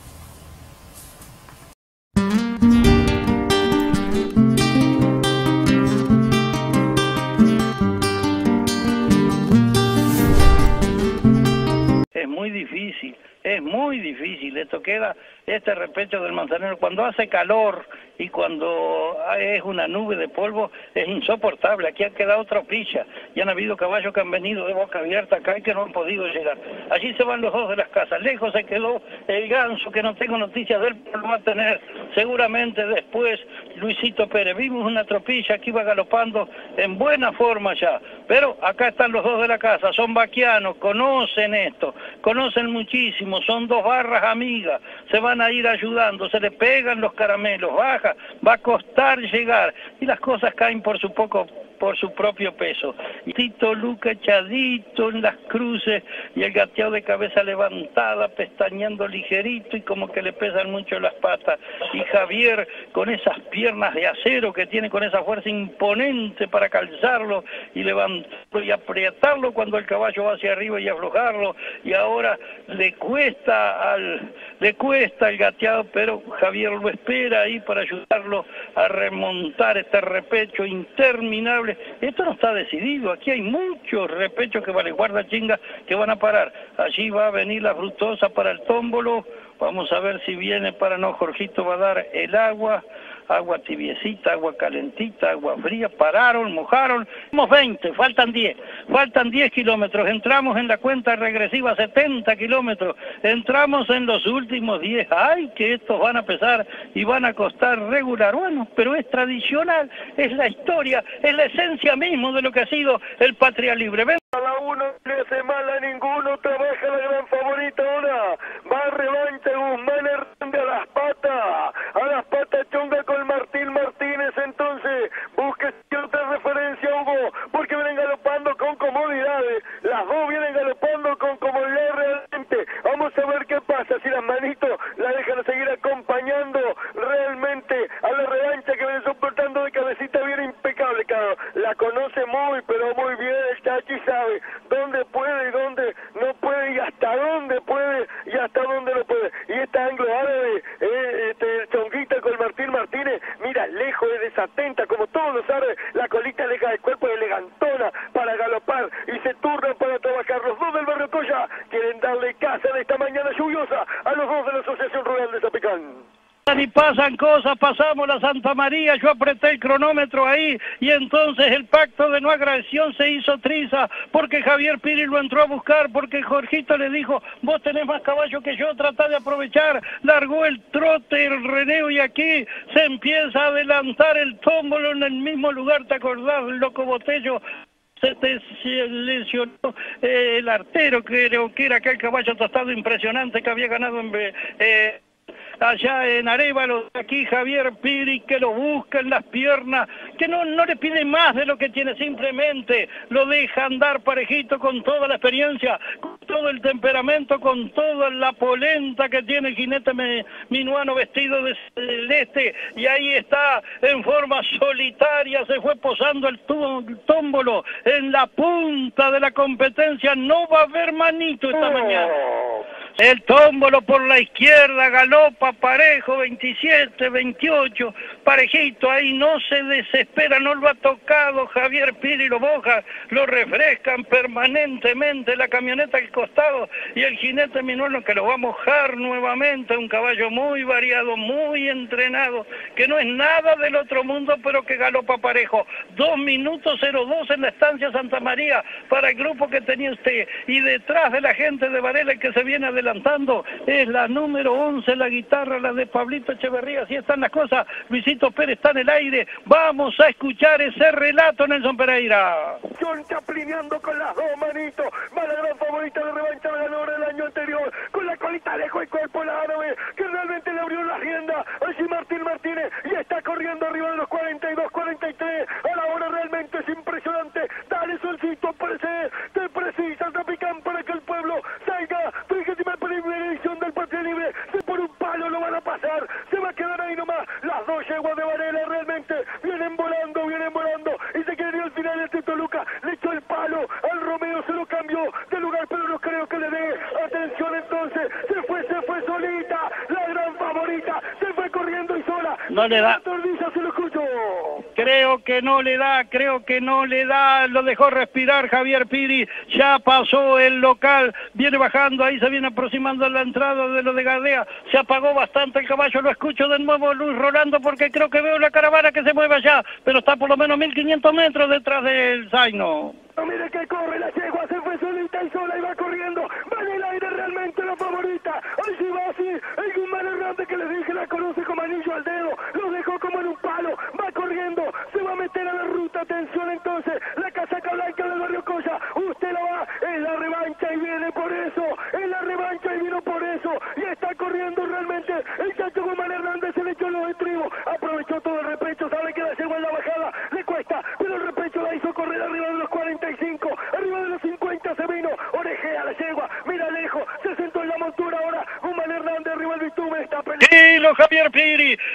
Es muy difícil, es muy difícil. Esto queda, este repecho del manzanero, cuando hace calor y cuando es una nube de polvo, es insoportable. Aquí ha quedado tropilla y han habido caballos que han venido de boca abierta acá y que no han podido llegar. Allí se van los dos de las casas. Lejos se quedó el ganso, que no tengo noticias de él, pero lo va a tener seguramente después Luisito Pérez. Vimos una tropilla que iba galopando en buena forma ya. Pero acá están los dos de la casa, son vaquianos, conocen esto, conocen muchísimo, son dos barras amigas, se van a ir ayudando, se le pegan los caramelos, baja, va a costar llegar. Y las cosas caen por su poco por su propio peso. Tito Luca echadito en las cruces y el gateado de cabeza levantada, pestañeando ligerito y como que le pesan mucho las patas. Y Javier con esas piernas de acero que tiene, con esa fuerza imponente para calzarlo y levantarlo y aprietarlo cuando el caballo va hacia arriba y aflojarlo. Y ahora le cuesta al, le cuesta el gateado, pero Javier lo espera ahí para ayudarlo a remontar este repecho interminable esto no está decidido, aquí hay muchos repechos que vale guarda chinga que van a parar. Allí va a venir la frutosa para el tómbolo, vamos a ver si viene para no, Jorgito va a dar el agua, agua tibiecita, agua calentita, agua fría, pararon, mojaron, somos 20, faltan 10, faltan 10 kilómetros, entramos en la cuenta regresiva 70 kilómetros, entramos en los últimos 10, ay que estos van a pesar y van a costar regular, bueno, pero es tradicional, es la historia, es la esencia mismo de lo que ha sido el Patria Libre. A la no le hace mal a ninguno, trabaja la gran favorita ahora. Va revancha Guzmán Hernández a las patas, a las patas chonga con Martín Martínez. Entonces, busque otra referencia, Hugo, porque vienen galopando con comodidades. Las dos vienen galopando con comodidad realmente. Vamos a ver qué pasa, si las manitos la dejan seguir acompañando realmente a la revancha que viene bien La conoce muy, pero muy bien el Chachi sabe dónde puede y dónde no puede y hasta dónde puede y hasta dónde no puede. Y esta anglo árabe, eh, este, chonguita con Martín Martínez, mira, lejos es desatenta, como todos los árabes, la colita deja el cuerpo elegantona para galopar y se turnan para trabajar. Los dos del barrio Coya quieren darle casa de esta mañana lluviosa a los dos de la Asociación Pasan cosas, pasamos la Santa María, yo apreté el cronómetro ahí y entonces el pacto de no agresión se hizo triza porque Javier Piri lo entró a buscar porque Jorgito le dijo, vos tenés más caballo que yo, trata de aprovechar, largó el trote, el reneo y aquí se empieza a adelantar el tómbolo en el mismo lugar, ¿te acordás, loco Botello? se te se lesionó eh, el artero, creo que era aquel caballo tostado impresionante que había ganado en... eh, allá en Arevalo, aquí Javier Piri, que lo busca en las piernas, que no, no le pide más de lo que tiene, simplemente lo deja andar parejito con toda la experiencia, con todo el temperamento, con toda la polenta que tiene el jinete minuano vestido de celeste, y ahí está en forma solitaria, se fue posando el el tómbolo en la punta de la competencia, no va a haber manito esta mañana. El tómbolo por la izquierda, galopa parejo, 27, 28, parejito, ahí no se desespera, no lo ha tocado Javier Piri, lo boja, lo refrescan permanentemente la camioneta al costado y el jinete minuano que lo va a mojar nuevamente, un caballo muy variado, muy entrenado, que no es nada del otro mundo, pero que galopa parejo. Dos minutos 02 en la estancia Santa María para el grupo que tenía usted. Y detrás de la gente de Varela que se viene adelantando es la número 11, la guitarra, la de Pablito Echeverría. Así están las cosas. Luisito Pérez está en el aire. Vamos a escuchar ese relato, Nelson Pereira. John chaplineando con las dos manitos. Va la gran favorita de revancha ganadora del año anterior. Con la colita lejos el cuerpo la árabe. Que realmente le abrió la agenda. Allí Martín Martínez. Y está corriendo arriba de los 42, 43. A la hora realmente es impresionante. Dale solcito, parece. Te precisa Tropicán para que el pueblo salga. Primera edición del Patria Libre. Si por un palo lo van a pasar. Se va a quedar ahí nomás. Las dos yeguas de Varela realmente vienen volando, vienen volando. Y se ir al final el Tito Luca. Le echó el palo al Romeo, se lo cambió de lugar, pero no creo que le dé. Atención entonces. Se fue, se fue solita. La gran favorita. Se fue corriendo y sola. No le da. Creo que no le da, creo que no le da, lo dejó respirar Javier Piri, ya pasó el local, viene bajando, ahí se viene aproximando a la entrada de lo de Gadea, se apagó bastante el caballo, lo escucho de nuevo Luis Rolando porque creo que veo la caravana que se mueve allá, pero está por lo menos 1500 metros detrás del Zaino. No mire que corre la yegua, se fue solita y sola y va corriendo. Va en el aire realmente la favorita. Ahí sí va así. El Guzmán Hernández que les dije la conoce como anillo al dedo. Lo dejó como en un palo. Va corriendo. Se va a meter a la ruta. Atención entonces. La casaca blanca del barrio Coya. Usted la va. Es la revancha y viene por eso. Es la revancha y vino por eso. Y está corriendo realmente. El chacho Guzmán Hernández se le echó los estribos. Aprovechó todo el repecho. Sabe que la yegua en la bajada le cuesta. Pero el repecho la hizo correr arriba de los 45. Arriba de los 50 se vino. Orejea la yegua. Mira lejos. Se sentó en la montura ahora. Guzmán Hernández arriba del bitumen. Está peleando. Tranquilo Javier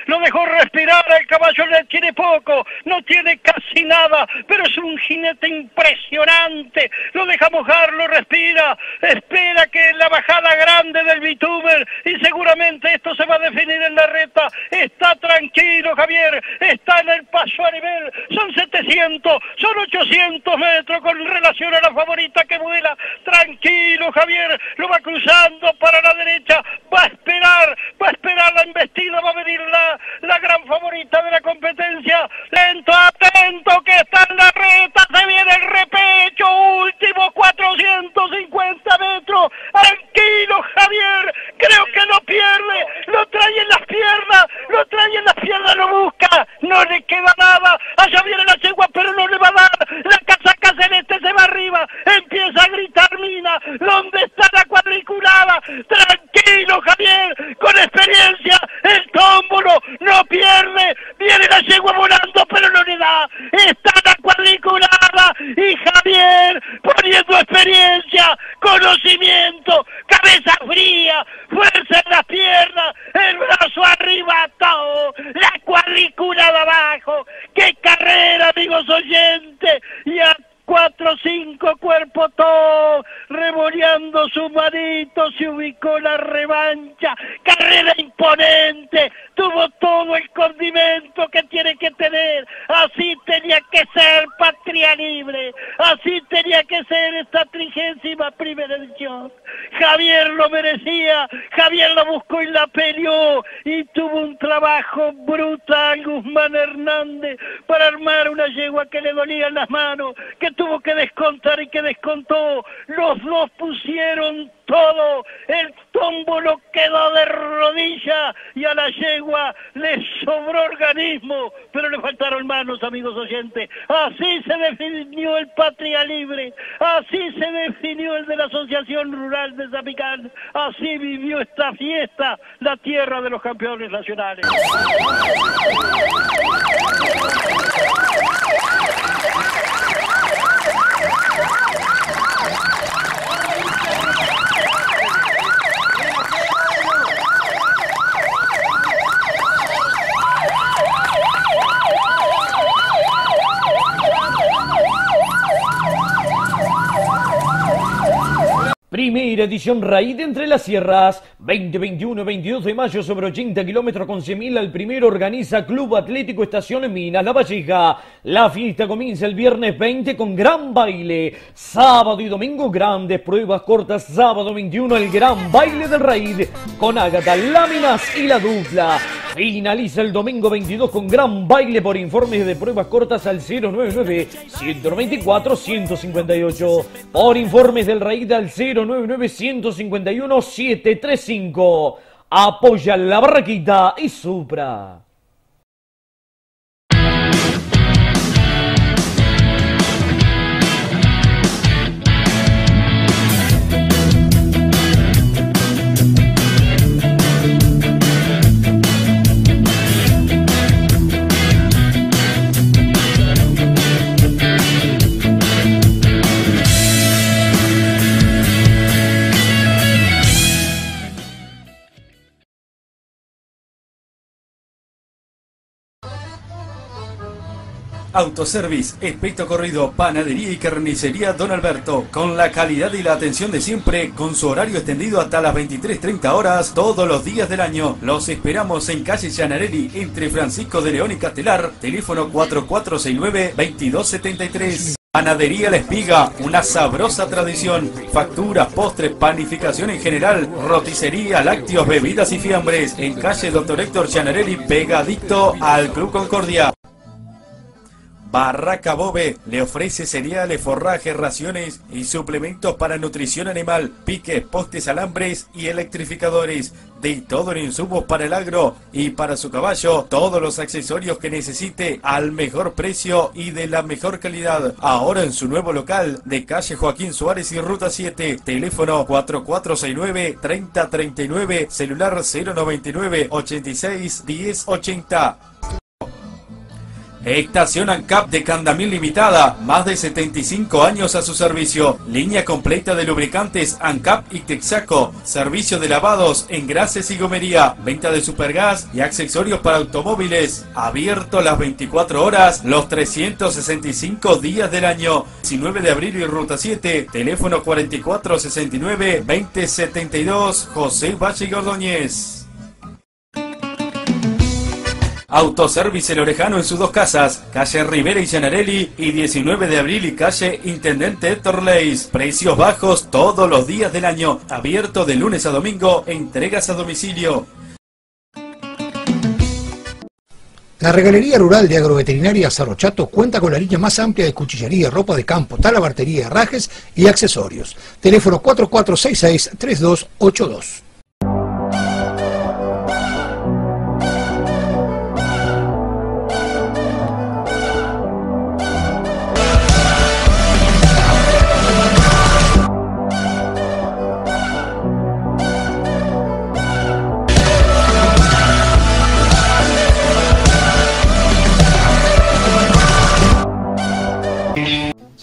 Lo dejó respirar, el caballo le tiene poco, no tiene casi nada, pero es un jinete impresionante, lo deja mojar, lo respira, espera que la bajada grande del bitumen y seguramente esto se va a definir en la reta, está tranquilo Javier, está en el paso a nivel, son 700, son 800 metros con relación a la favorita que vuela, tranquilo Javier, lo va cruzando para la derecha, va a esperar, va a esperar la embestida, va a venir la, la gran favorita de la competencia. Lento, atento, que está en la reta, se viene el repecho, último 450 metros. Tranquilo, Javier, creo que lo pierde, lo trae en las piernas, lo trae en las piernas, lo busca, no le queda nada. Allá viene la yegua, pero no le va a dar. La casaca celeste se va arriba, empieza a gritar Mina, ¿dónde está la cuadriculada? Tranquilo Javier, con experiencia, el tómbolo no pierde, viene la yegua volando pero no le da, está la cuadriculada y Javier poniendo experiencia, conocimiento, cabeza fría, fuerza en las piernas, el brazo arriba, todo, la cuadrícula de abajo, qué carrera amigos oyentes, y a cuatro, cinco, cuerpo todo, revoleando su manito, se ubicó la revancha, carrera imponente, tuvo todo el condimento que tiene que tener, así tenía que ser Patria Libre, así tenía que ser esta trigésima primera edición. Javier lo merecía, Javier la buscó y la peleó, y tuvo un trabajo brutal Guzmán Hernández para armar una yegua que le dolían las manos, que tuvo que descontar y que descontó. Los dos pusieron todo. El tómbolo quedó de rodilla y a la yegua le sobró organismo, pero le faltaron manos, amigos oyentes. Así se definió el Patria Libre, así se definió el de la Asociación Rural de Zapicán, así vivió esta fiesta, la tierra de los campeones nacionales. Primera edición Raíz entre las Sierras, 2021-22 de mayo sobre 80 kilómetros con 100.000 al primero organiza Club Atlético Estación en Minas, La Valleja. La fiesta comienza el viernes 20 con gran baile. Sábado y domingo grandes pruebas cortas. Sábado 21 el gran baile del Raíz con Ágata, Láminas y la dupla. Finaliza el domingo 22 con gran baile por informes de pruebas cortas al 099-194-158. Por informes del Raíz al 099-151-735. Apoya la barraquita y Supra. Autoservice, Espeto Corrido, Panadería y Carnicería Don Alberto, con la calidad y la atención de siempre, con su horario extendido hasta las 23.30 horas todos los días del año. Los esperamos en calle Llanarelli, entre Francisco de León y Castelar, teléfono 4469-2273. Panadería La Espiga, una sabrosa tradición. Facturas, postres, panificación en general, roticería, lácteos, bebidas y fiambres. En calle Doctor Héctor Llanarelli, pegadito al Club Concordia. Barraca Bobe le ofrece cereales, forrajes, raciones y suplementos para nutrición animal, piques, postes, alambres y electrificadores. De todo en insumos para el agro y para su caballo, todos los accesorios que necesite al mejor precio y de la mejor calidad. Ahora en su nuevo local de calle Joaquín Suárez y Ruta 7, teléfono 4469-3039, celular 099 86 1080. Estación ANCAP de Candamil Limitada, más de 75 años a su servicio. Línea completa de lubricantes ANCAP y Texaco. Servicio de lavados, engrases y gomería. Venta de supergas y accesorios para automóviles. Abierto las 24 horas, los 365 días del año. 19 de abril y ruta 7. Teléfono 4469-2072. José Valle Gordóñez. Autoservice El Orejano en sus dos casas, calle Rivera y Llanarelli y 19 de abril y calle Intendente Héctor Leis. Precios bajos todos los días del año, abierto de lunes a domingo, entregas a domicilio. La Regalería Rural de Agroveterinaria Cerro Chato cuenta con la línea más amplia de cuchillería, ropa de campo, talabartería, herrajes y accesorios. Teléfono 4466-3282.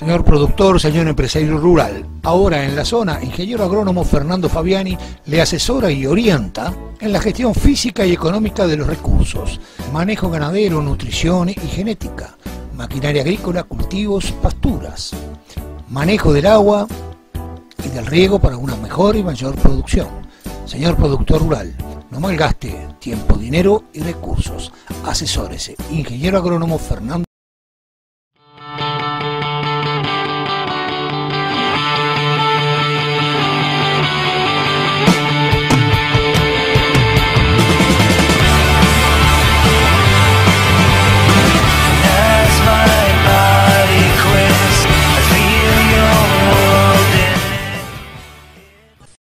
Productor, señor empresario rural. Ahora en la zona, ingeniero agrónomo Fernando Fabiani le asesora y orienta en la gestión física y económica de los recursos, manejo ganadero, nutrición y genética, maquinaria agrícola, cultivos, pasturas, manejo del agua y del riego para una mejor y mayor producción. Señor productor rural, no malgaste tiempo, dinero y recursos. Asesórese. Ingeniero agrónomo Fernando.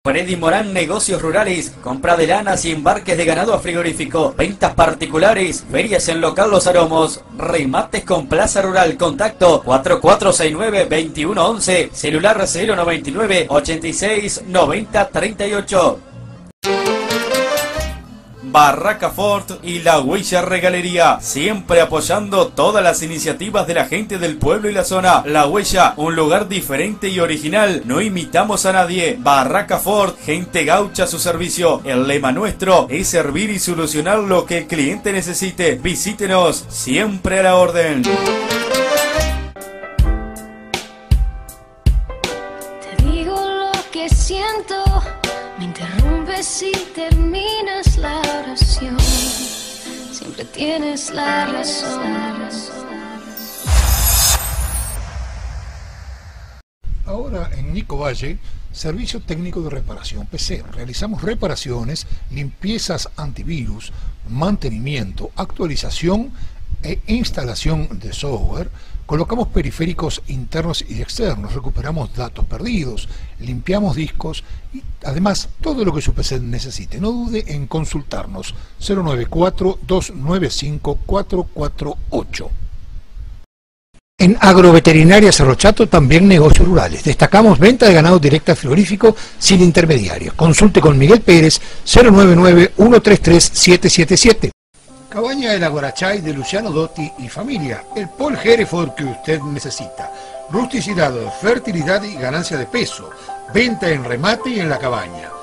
Freddy Morán Negocios Rurales, compra de lanas y embarques de ganado a frigorífico, ventas particulares, ferias en local Los Aromos, remates con Plaza Rural, contacto 4469-2111, celular 099 86 90 38. Barraca Ford y La Huella Regalería, siempre apoyando todas las iniciativas de la gente del pueblo y la zona. La Huella, un lugar diferente y original, no imitamos a nadie. Barraca Ford, gente gaucha a su servicio. El lema nuestro es servir y solucionar lo que el cliente necesite. Visítenos, siempre a la orden. Y terminas la oración. Siempre tienes la razón. Ahora en Nico Valle, Servicio Técnico de Reparación PC. Realizamos reparaciones, limpiezas antivirus, mantenimiento, actualización e instalación de software. Colocamos periféricos internos y externos, recuperamos datos perdidos, limpiamos discos y además todo lo que su PC necesite. No dude en consultarnos 094-295-448. En Agroveterinaria Cerro Chato también negocios rurales. Destacamos venta de ganado directa frigorífico sin intermediarios. Consulte con Miguel Pérez 099-133-777. Cabaña del Aguarachay de Luciano Dotti y familia. El Paul Hereford que usted necesita. Rusticidad, fertilidad y ganancia de peso. Venta en remate y en la cabaña.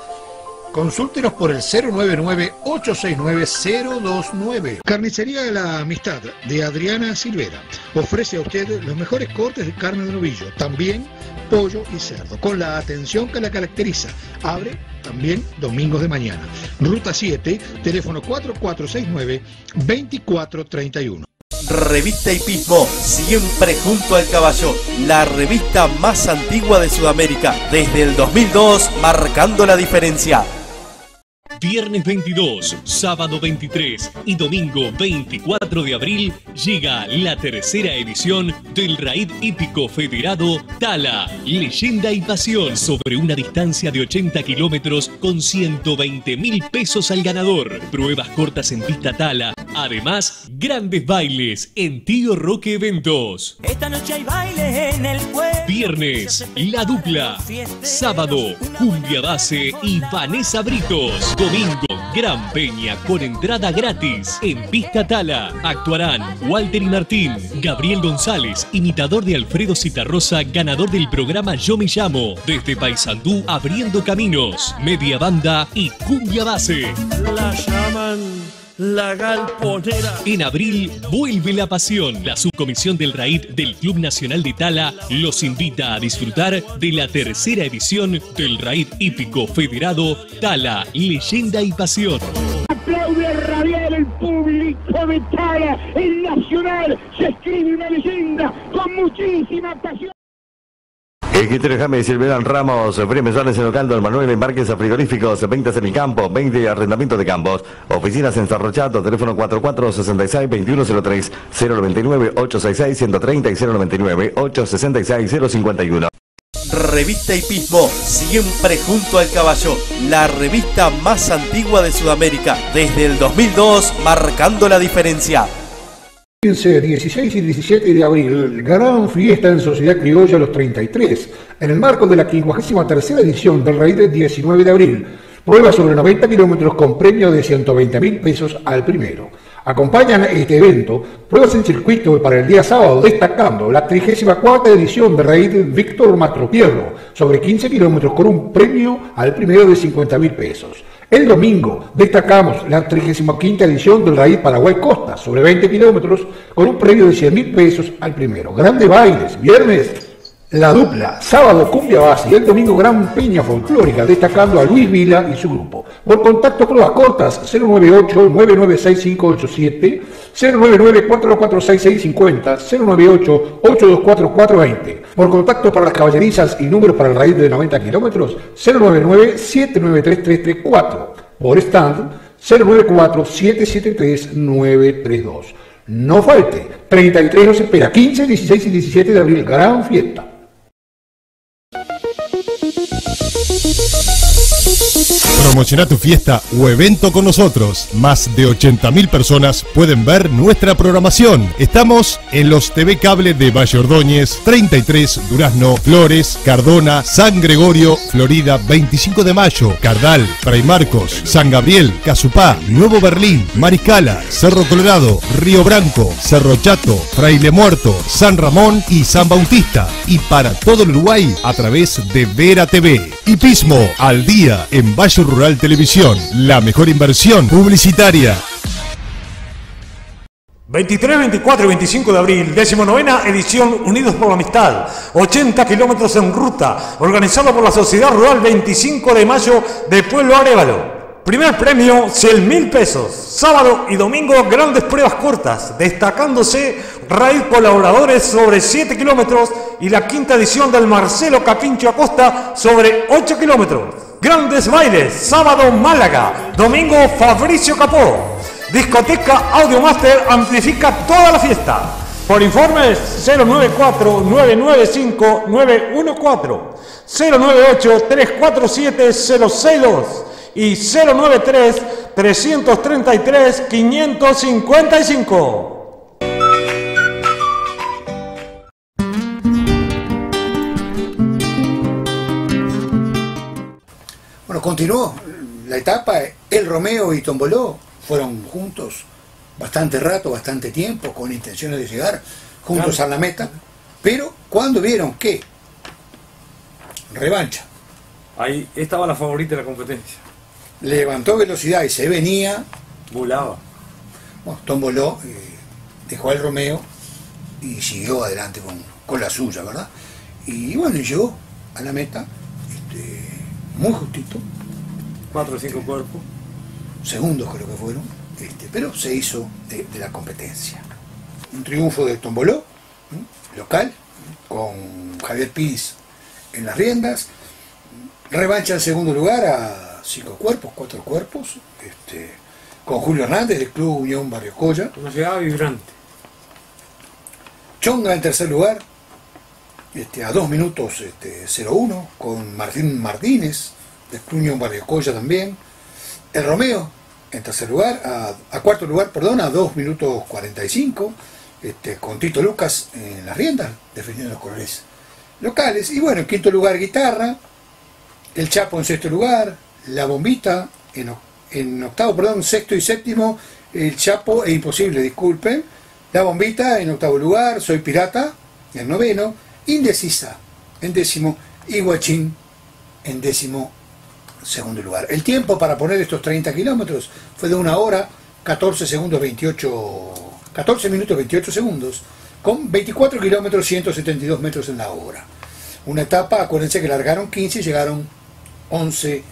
Consúltenos por el 099-869-029. Carnicería de la Amistad de Adriana Silvera. Ofrece a usted los mejores cortes de carne de novillo, también pollo y cerdo, con la atención que la caracteriza. Abre también domingos de mañana. Ruta 7, teléfono 4469-2431. Revista Hipismo, siempre junto al caballo, la revista más antigua de Sudamérica, desde el 2002, marcando la diferencia. Viernes 22, sábado 23 y domingo 24 de abril llega la tercera edición del Raid Hípico Federado Tala, Leyenda y Pasión sobre una distancia de 80 kilómetros con 120 mil pesos al ganador. Pruebas cortas en pista Tala. Además, grandes bailes en Tío Roque Eventos. Esta noche hay baile en el pueblo. Viernes, La Dupla. Sábado, Cumbia Base y Vanessa Britos. Domingo, Gran Peña con entrada gratis. En Pista Tala actuarán Walter y Martín, Gabriel González, imitador de Alfredo Citarrosa, ganador del programa Yo Me Llamo. Desde Paysandú, abriendo caminos. Media banda y Cumbia Base. La llaman la galponera. En abril vuelve la pasión. La subcomisión del RAID del Club Nacional de Tala los invita a disfrutar de la tercera edición del RAID Hípico Federado Tala, Leyenda y Pasión. Aplaude a rabiar el público de Tala, el Nacional, se escribe una leyenda con muchísima pasión. Escritorio Jaime Silverán Ramos, Frío Mensuales en Ocaldo, Manuel Embarques a Frigoríficos, ventas en el campo, 20 arrendamiento de campos, oficinas en Cerrochato, teléfono 4466-2103, 099-866-130 y 099-866-051. Revista Hipismo, siempre junto al caballo, la revista más antigua de Sudamérica, desde el 2002, marcando la diferencia. 15, 16 y 17 de abril, gran fiesta en Sociedad Criolla Los 33, en el marco de la 53 edición del Raid del 19 de abril. Prueba sobre 90 kilómetros con premio de 120 mil pesos al primero. Acompañan este evento pruebas en circuito para el día sábado, destacando la 34 edición de Raíz Víctor Matropierro sobre 15 kilómetros con un premio al primero de 50 mil pesos. El domingo destacamos la 35 edición del Raíz Paraguay Costa sobre 20 kilómetros con un premio de 100 mil pesos al primero. Grandes bailes, viernes la dupla, sábado cumbia base y el domingo gran peña folclórica, destacando a Luis Vila y su grupo. Por contacto pruebas cortas 098-996587, 099-446-650, 098-824-420. Por contacto para las caballerizas y números para el raíz de 90 kilómetros, 099-793-334. Por stand 094-773-932. No falte, 33 nos espera, 15, 16 y 17 de abril, gran fiesta. Promociona tu fiesta o evento con nosotros. Más de 80.000 personas pueden ver nuestra programación. Estamos en los TV Cable de Valle Ordóñez, 33, Durazno, Flores, Cardona, San Gregorio, Florida, 25 de Mayo, Cardal, Fray Marcos, San Gabriel, Casupá, Nuevo Berlín, Mariscala, Cerro Colorado, Río Branco, Cerro Chato, Fraile Muerto, San Ramón y San Bautista. Y para todo el Uruguay a través de Vera TV. Hipismo al día en Valle Rural Televisión. La mejor inversión publicitaria. 23, 24 y 25 de abril, 19 edición Unidos por la Amistad, 80 kilómetros en ruta, organizado por la Sociedad Rural 25 de mayo de Pueblo Arevalo. Primer premio, 100 mil pesos. Sábado y domingo, grandes pruebas cortas, destacándose Raíz Colaboradores sobre 7 kilómetros y la quinta edición del Marcelo Capincho Acosta sobre 8 kilómetros. Grandes bailes, sábado Málaga, domingo Fabricio Capó. Discoteca Audiomaster amplifica toda la fiesta. Por informes 094-995-914, 098-347-062 y 093-333-555. Bueno, continuó la etapa, el Romeo y Tomboló fueron juntos bastante rato, bastante tiempo, con intenciones de llegar juntos Claro. a la meta, pero cuando vieron que revancha, Ahí estaba la favorita de la competencia. levantó velocidad y se venía, Volaba. bueno, Tomboló eh, dejó al Romeo y siguió adelante con, con la suya, ¿verdad? Y bueno, llegó a la meta, este, muy justito, Cuatro o cinco cuerpos. segundos creo que fueron, este, pero se hizo de, de la competencia. Un triunfo de Tomboló, ¿m? local, con Javier Piz en las riendas. Revancha en segundo lugar a cinco cuerpos, cuatro cuerpos, este, con Julio Hernández del Club Unión Barrio Coya. Una llegada vibrante. Chonga en tercer lugar, este, a 2 minutos este, 01, con Martín Martínez, del Club Unión Barrio Coya también. El Romeo en tercer lugar, a, cuarto lugar, perdón, a 2 minutos 45, este, con Tito Lucas en las riendas, defendiendo los colores locales. Y bueno, en quinto lugar, guitarra, el Chapo en sexto lugar, la bombita en octavo, perdón, sexto y séptimo, el Chapo e Imposible, disculpen. La bombita en octavo lugar, Soy Pirata en noveno, Indecisa en décimo y Guachín en décimo segundo lugar. El tiempo para poner estos 30 kilómetros fue de una hora, 14 segundos 28, 14 minutos 28 segundos, con 24 kilómetros 172 metros en la hora. Una etapa, acuérdense que largaron 15 y llegaron 11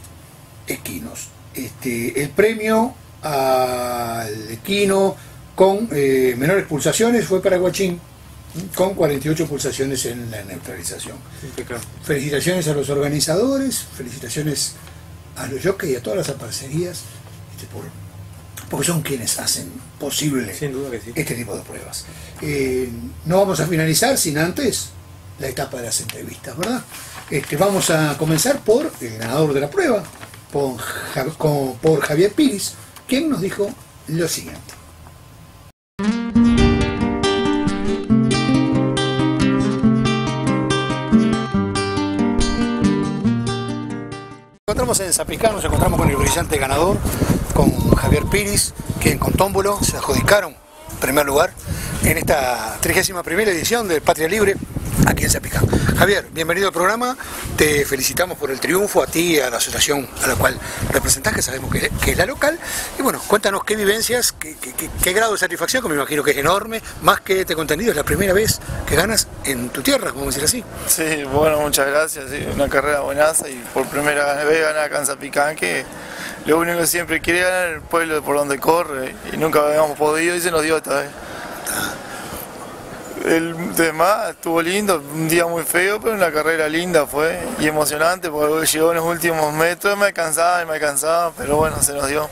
equinos. Este, el premio al equino con eh, menores pulsaciones fue para Guachín, con 48 pulsaciones en la neutralización. Impecable. Felicitaciones a los organizadores, felicitaciones a los jockeys y a todas las aparcerías, este, por, porque son quienes hacen posible sí. este tipo de pruebas. Eh, no vamos a finalizar sin antes la etapa de las entrevistas, ¿verdad? Este, vamos a comenzar por el ganador de la prueba, por, por Javier Piris, quien nos dijo lo siguiente. Encontramos en Zapiscán, nos encontramos con el brillante ganador, con Javier Piris, que en Contómbulo se adjudicaron primer lugar en esta 31 edición de Patria Libre aquí en Zapicán. Javier, bienvenido al programa, te felicitamos por el triunfo, a ti y a la asociación a la cual representás, que sabemos que, es la local, y bueno, cuéntanos qué vivencias, qué, grado de satisfacción, que me imagino que es enorme, más que te contenido, es la primera vez que ganas en tu tierra, a decir así. Sí, bueno, muchas gracias. una carrera buenaza y por primera vez ganar acá en Zapicán, que lo único que siempre quiere ganar el pueblo por donde corre y nunca habíamos podido y se nos dio esta vez. El demás estuvo lindo, un día muy feo, pero una carrera linda fue y emocionante porque llegó en los últimos metros, me alcanzaba y me alcanzaba, pero bueno, se nos dio.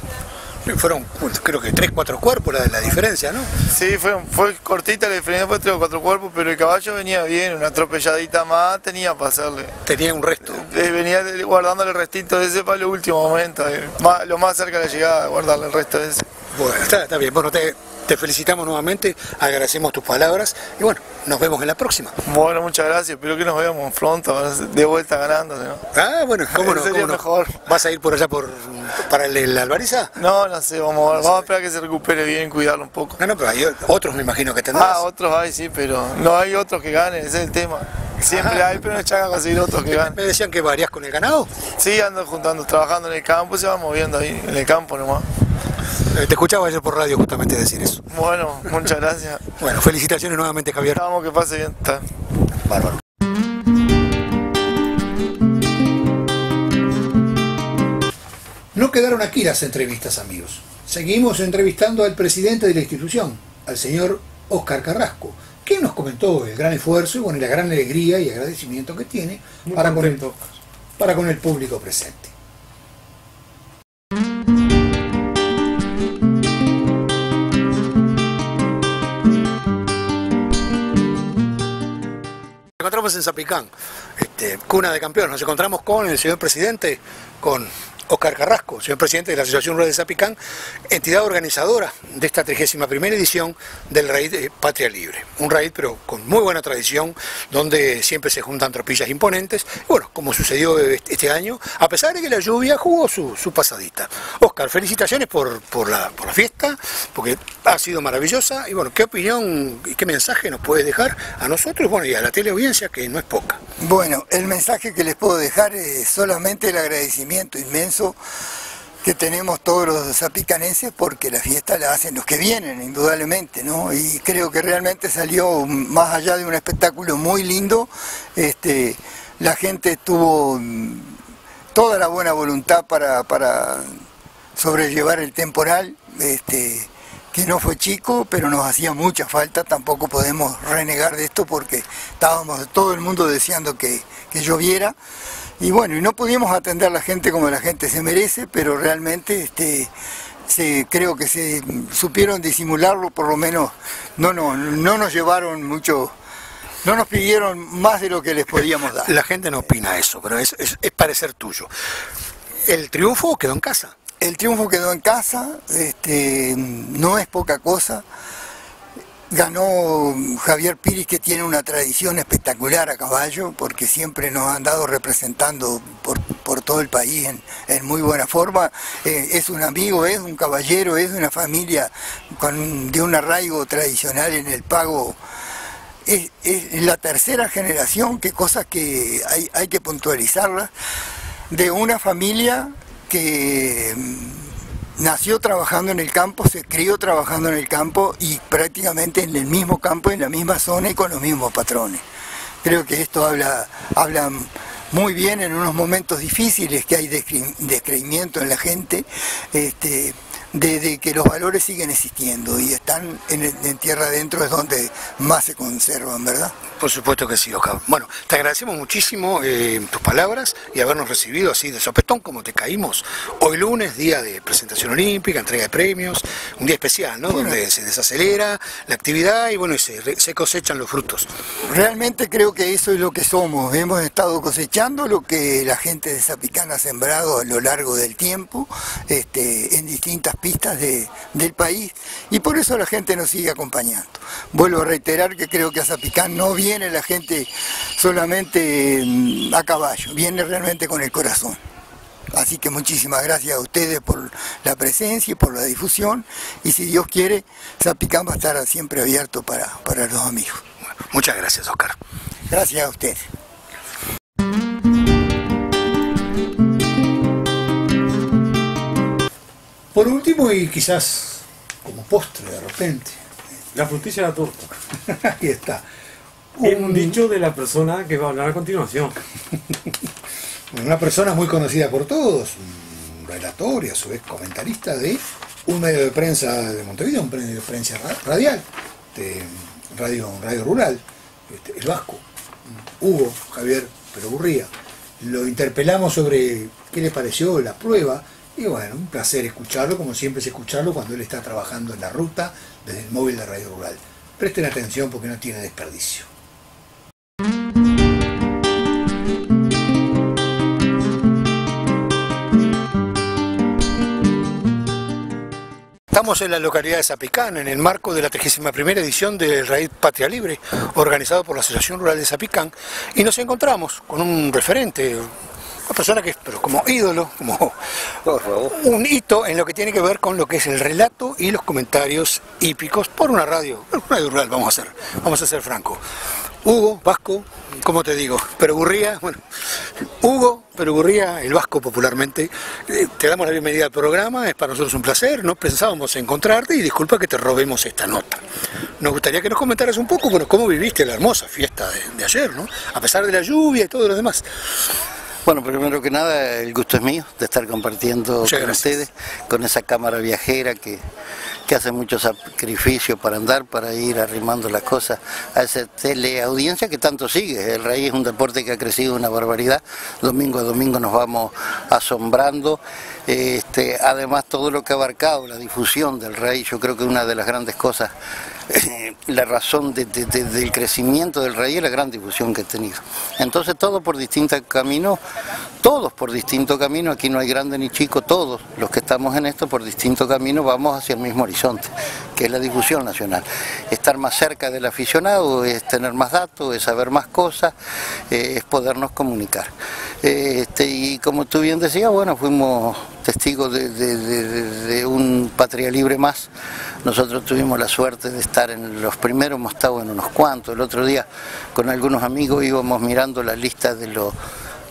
Fueron, creo que tres, cuatro cuerpos la, la diferencia, ¿no? Sí, fue, fue cortita la diferencia, fue tres o cuatro cuerpos, pero el caballo venía bien, una atropelladita más tenía para hacerle. Tenía un resto. Eh, venía guardándole el restito de ese para el último momento, eh, más- lo más cerca de la llegada, guardarle el resto de ese. Bueno, está, está bien, bueno, te, te felicitamos nuevamente, agradecemos tus palabras y bueno, nos vemos en la próxima. Bueno, muchas gracias, espero que nos veamos pronto, de vuelta ganando. ¿no? Ah, bueno, cómo no, Sería cómo no. mejor. ¿Vas a ir por allá por, para el, el Albariza? No, no sé, vamos vamos a esperar que se recupere bien, cuidarlo un poco. No, no, pero hay otros me imagino que tendrás. Ah, otros hay, sí, pero no hay otros que ganen, ese es el tema. Siempre hay, pero no echan a conseguir otros que ganen. ¿Me decían que varias con el ganado? Sí, ando juntando, trabajando en el campo, se va moviendo ahí, en el campo nomás. Eh, Te escuchaba ayer por radio justamente decir eso. Bueno, muchas gracias. Bueno, felicitaciones nuevamente, Javier. Vamos, que pase bien. Está. Bárbaro. No quedaron aquí las entrevistas, amigos. Seguimos entrevistando al presidente de la institución, al señor Oscar Carrasco, quien nos comentó el gran esfuerzo y bueno, y la gran alegría y agradecimiento que tiene Muy para con, el, contento. para con el público presente. Nos encontramos en Zapicán, este, cuna de campeones. Nos encontramos con el señor presidente, con Oscar Carrasco, señor presidente de la Asociación Rural de Zapicán, entidad organizadora de esta 31 edición del raíz de Patria Libre. Un raíz, pero con muy buena tradición, donde siempre se juntan tropillas imponentes. Bueno, como sucedió este año, a pesar de que la lluvia jugó su, pasadita. Oscar, felicitaciones por, por, la, por la fiesta, porque ha sido maravillosa. Y bueno, ¿qué opinión y qué mensaje nos puedes dejar a nosotros bueno, y a la teleaudiencia, que no es poca? Bueno, el mensaje que les puedo dejar es solamente el agradecimiento inmenso que tenemos todos los zapicanenses porque la fiesta la hacen los que vienen, indudablemente, ¿no? Y creo que realmente salió más allá de un espectáculo muy lindo, este, la gente tuvo mm, toda la buena voluntad para, para sobrellevar el temporal, este, que no fue chico, pero nos hacía mucha falta, tampoco podemos renegar de esto porque estábamos todo el mundo deseando que, que lloviera. Y bueno, y no pudimos atender a la gente como la gente se merece, pero realmente este, se, creo que se supieron disimularlo, por lo menos no, no, no nos llevaron mucho, no nos pidieron más de lo que les podíamos dar. La gente no opina eso, pero es, es, es parecer tuyo. El triunfo quedó en casa. El triunfo quedó en casa, este, no es poca cosa. Ganó Javier Piris, que tiene una tradición espectacular a caballo, porque siempre nos han dado representando por, por todo el país en, muy buena forma. Eh, es un amigo, es un caballero, es una familia con, de un arraigo tradicional en el pago. Es, es la tercera generación, que cosas que hay, hay que puntualizarlas, de una familia que nació trabajando en el campo, se crió trabajando en el campo y prácticamente en el mismo campo, en la misma zona y con los mismos patrones. Creo que esto habla, habla muy bien en unos momentos difíciles que hay descre- descreimiento en la gente, este, de, de que los valores siguen existiendo y están en, en tierra adentro es donde más se conservan, ¿verdad? Por supuesto que sí, Oscar. Bueno, te agradecemos muchísimo eh, tus palabras y habernos recibido así de sopetón como te caímos. Hoy lunes, día de presentación olímpica, entrega de premios, un día especial, ¿no? Donde se desacelera la actividad y bueno, y se, se cosechan los frutos. Realmente creo que eso es lo que somos. Hemos estado cosechando lo que la gente de Zapicán ha sembrado a lo largo del tiempo, este, en distintas pistas de- del país, y por eso la gente nos sigue acompañando. Vuelvo a reiterar que creo que a Zapicán no viene la gente solamente mm, a caballo, viene realmente con el corazón. Así que muchísimas gracias a ustedes por la presencia y por la difusión. Y si Dios quiere, Zapicán va a estar siempre abierto para, para los amigos. Muchas gracias, Oscar. Gracias a ustedes. Por último, y quizás como postre de repente. La frutilla de la torta. Ahí está. Un dicho de la persona que va a hablar a continuación. Una persona muy conocida por todos, un relator y a su vez comentarista de un medio de prensa de Montevideo, un medio de prensa ra- radial, de radio, radio rural, este, el Vasco, Hugo Javier Perogurría. Lo interpelamos sobre qué le pareció la prueba y bueno, un placer escucharlo, como siempre es escucharlo cuando él está trabajando en la ruta desde el móvil de Radio Rural. Presten atención porque no tiene desperdicio. Estamos en la localidad de Zapicán, en el marco de la 31 edición del Raíz Patria Libre, organizado por la Asociación Rural de Zapicán, y nos encontramos con un referente, una persona que es pero como ídolo, como un hito en lo que tiene que ver con lo que es el relato y los comentarios hípicos por una radio, una radio rural, vamos a ser, vamos a ser franco. Hugo, Vasco, ¿cómo te digo? Perugurría, bueno, Hugo, Perugurría, el Vasco popularmente, eh, te damos la bienvenida al programa, es para nosotros un placer, no pensábamos encontrarte y disculpa que te robemos esta nota. Nos gustaría que nos comentaras un poco, bueno, cómo viviste la hermosa fiesta de, de ayer, ¿no? A pesar de la lluvia y todo lo demás. Bueno, primero que nada, el gusto es mío de estar compartiendo Muchas con gracias. ustedes, con esa cámara viajera que, que hace mucho sacrificio para andar, para ir arrimando las cosas a esa teleaudiencia que tanto sigue. El raíz es un deporte que ha crecido una barbaridad. Domingo a domingo nos vamos asombrando. Este, además, todo lo que ha abarcado la difusión del raíz, yo creo que una de las grandes cosas, eh, la razón de- de- de- del crecimiento del raíz es la gran difusión que ha tenido. Entonces, todo por distintos caminos, todos por distintos caminos, aquí no hay grande ni chico, todos los que estamos en esto por distintos caminos vamos hacia el mismo horizonte, que es la difusión nacional. Estar más cerca del aficionado es tener más datos, es saber más cosas, eh, es podernos comunicar. Eh, este, y como tú bien decías, bueno, fuimos testigos de, de- un Patria Libre más. Nosotros tuvimos la suerte de estar en los primeros, hemos estado en unos cuantos. El otro día con algunos amigos íbamos mirando la lista de los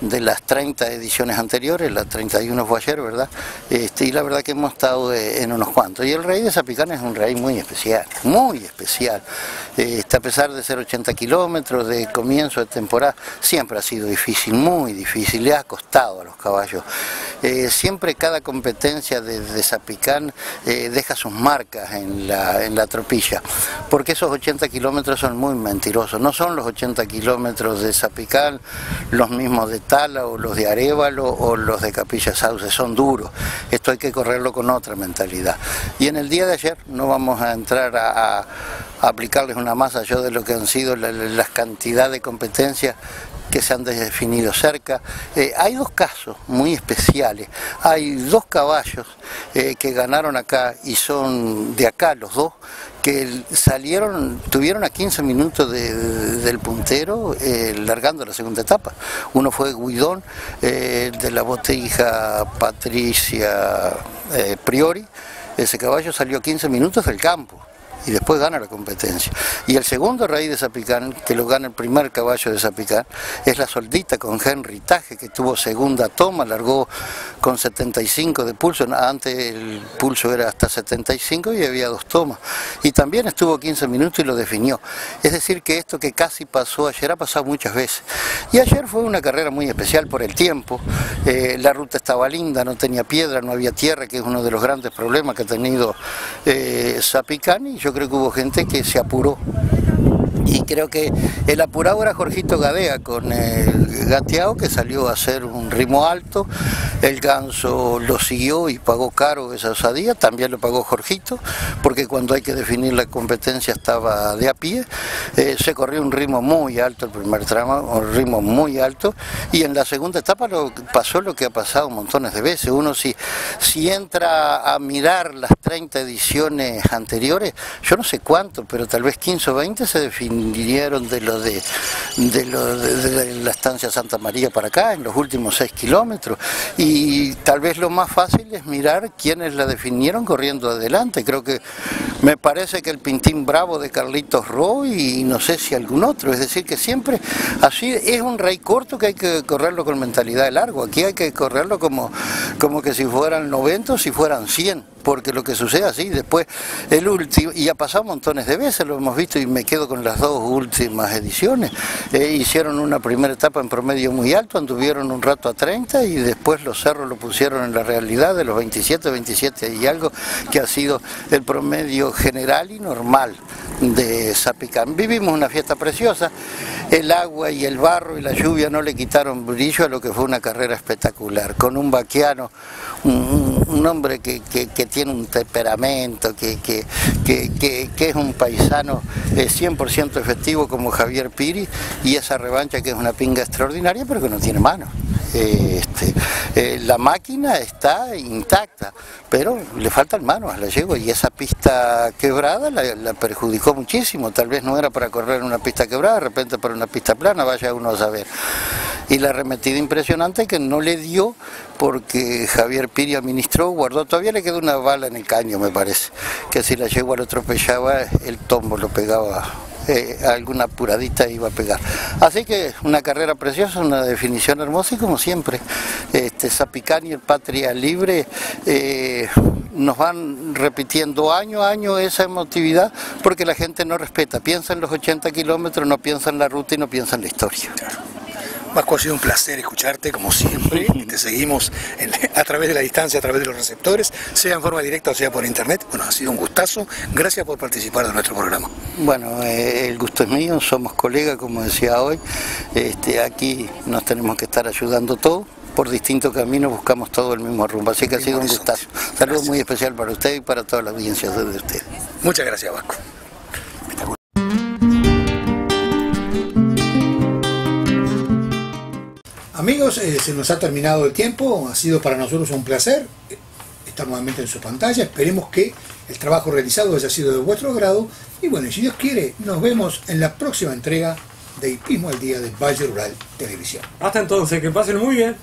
de las 30 ediciones anteriores, la 31 fue ayer, ¿verdad? Este, y la verdad que hemos estado en unos cuantos. Y el rey de Zapicán es un rey muy especial, muy especial. Este, a pesar de ser 80 kilómetros de comienzo de temporada, siempre ha sido difícil, muy difícil, le ha costado a los caballos. Eh, siempre cada competencia de, de Zapicán eh, deja sus marcas en la, en la tropilla, porque esos 80 kilómetros son muy mentirosos, no son los 80 kilómetros de Zapicán los mismos de O los de Arevalo o los de Capilla Sauce, son duros, esto hay que correrlo con otra mentalidad. Y en el día de ayer no vamos a entrar a, aplicarles una masa yo de lo que han sido la, la- las cantidad de competencias que se han definido cerca. Eh, hay dos casos muy especiales. Hay dos caballos eh, que ganaron acá y son de acá los dos, que salieron, tuvieron a 15 minutos de- de- del puntero eh, largando la segunda etapa. Uno fue Guidón, eh, de la botija Patricia eh, Priori. Ese caballo salió a 15 minutos del campo y después gana la competencia. Y el segundo rey de Zapicán, que lo gana el primer caballo de Zapicán, es la soldita con Henry Taje, que tuvo segunda toma, largó con 75 de pulso, antes el pulso era hasta 75 y había dos tomas. Y también estuvo 15 minutos y lo definió. Es decir, que esto que casi pasó ayer ha pasado muchas veces. Y ayer fue una carrera muy especial por el tiempo, Eh, la ruta estaba linda, no tenía piedra, no había tierra, que es uno de los grandes problemas que ha tenido eh, Zapicán, y yo creo que hubo gente que se apuró. Y creo que el apurado era Jorgito Gadea con el gateado que salió a hacer un ritmo alto. El ganso lo siguió y pagó caro esa osadía. También lo pagó Jorgito, porque cuando hay que definir la competencia estaba de a pie. Eh, se corrió un ritmo muy alto el primer tramo, un ritmo muy alto. Y en la segunda etapa pasó lo que ha pasado montones de veces. Uno si, si entra a mirar las 30 ediciones anteriores, yo no sé cuánto, pero tal vez 15 o 20 se definió vinieron de lo de, de, lo de, la estancia Santa María para acá, en los últimos seis kilómetros. Y tal vez lo más fácil es mirar quiénes la definieron corriendo adelante. Creo que me parece que el Pintín Bravo de Carlitos Roy y no sé si algún otro. Es decir, que siempre así es un rey corto que hay que correrlo con mentalidad de largo. Aquí hay que correrlo como, como que si fueran 90 o si fueran 100 porque lo que sucede así, después el último, y ha pasado montones de veces, lo hemos visto y me quedo con las dos últimas ediciones, eh, hicieron una primera etapa en promedio muy alto, anduvieron un rato a 30 y después los cerros lo pusieron en la realidad de los 27, 27 y algo, que ha sido el promedio general y normal de Zapicán. Vivimos una fiesta preciosa, el agua y el barro y la lluvia no le quitaron brillo a lo que fue una carrera espectacular, con un vaquiano, un, hombre que, que, tiene un temperamento, que, que, es un paisano eh, 100% efectivo como Javier Piri y esa revancha que es una pinga extraordinaria pero que no tiene mano. Eh, este, eh, la máquina está intacta, pero le faltan manos a la yegua y esa pista quebrada la, la, perjudicó muchísimo. Tal vez no era para correr una pista quebrada, de repente para una pista plana, vaya uno a saber. Y la arremetida impresionante que no le dio porque Javier Piri administró, guardó, todavía le quedó una bala en el caño, me parece, que si la yegua lo atropellaba, el tombo lo pegaba eh, alguna apuradita iba a pegar. Así que una carrera preciosa, una definición hermosa y como siempre, este Zapicán y el Patria Libre eh, nos van repitiendo año a año esa emotividad porque la gente no respeta, piensa en los 80 kilómetros, no piensa en la ruta y no piensa en la historia. Vasco, ha sido un placer escucharte como siempre. Te seguimos en- a través de la distancia, a través de los receptores, sea en forma directa o sea por internet. Bueno, ha sido un gustazo. Gracias por participar de nuestro programa. Bueno, eh, el gusto es mío, somos colegas, como decía hoy. Este, aquí nos tenemos que estar ayudando todos. Por distintos caminos buscamos todo el mismo rumbo. Así que ha sido un gustazo. Saludo muy especial para usted y para toda la audiencia de usted. Muchas gracias, Vasco. Amigos, eh, se nos ha terminado el tiempo, ha sido para nosotros un placer estar nuevamente en su pantalla, esperemos que el trabajo realizado haya sido de vuestro agrado y bueno, si Dios quiere, nos vemos en la próxima entrega de Hipismo al Día de Valle Rural Televisión. Hasta entonces, que pasen muy bien.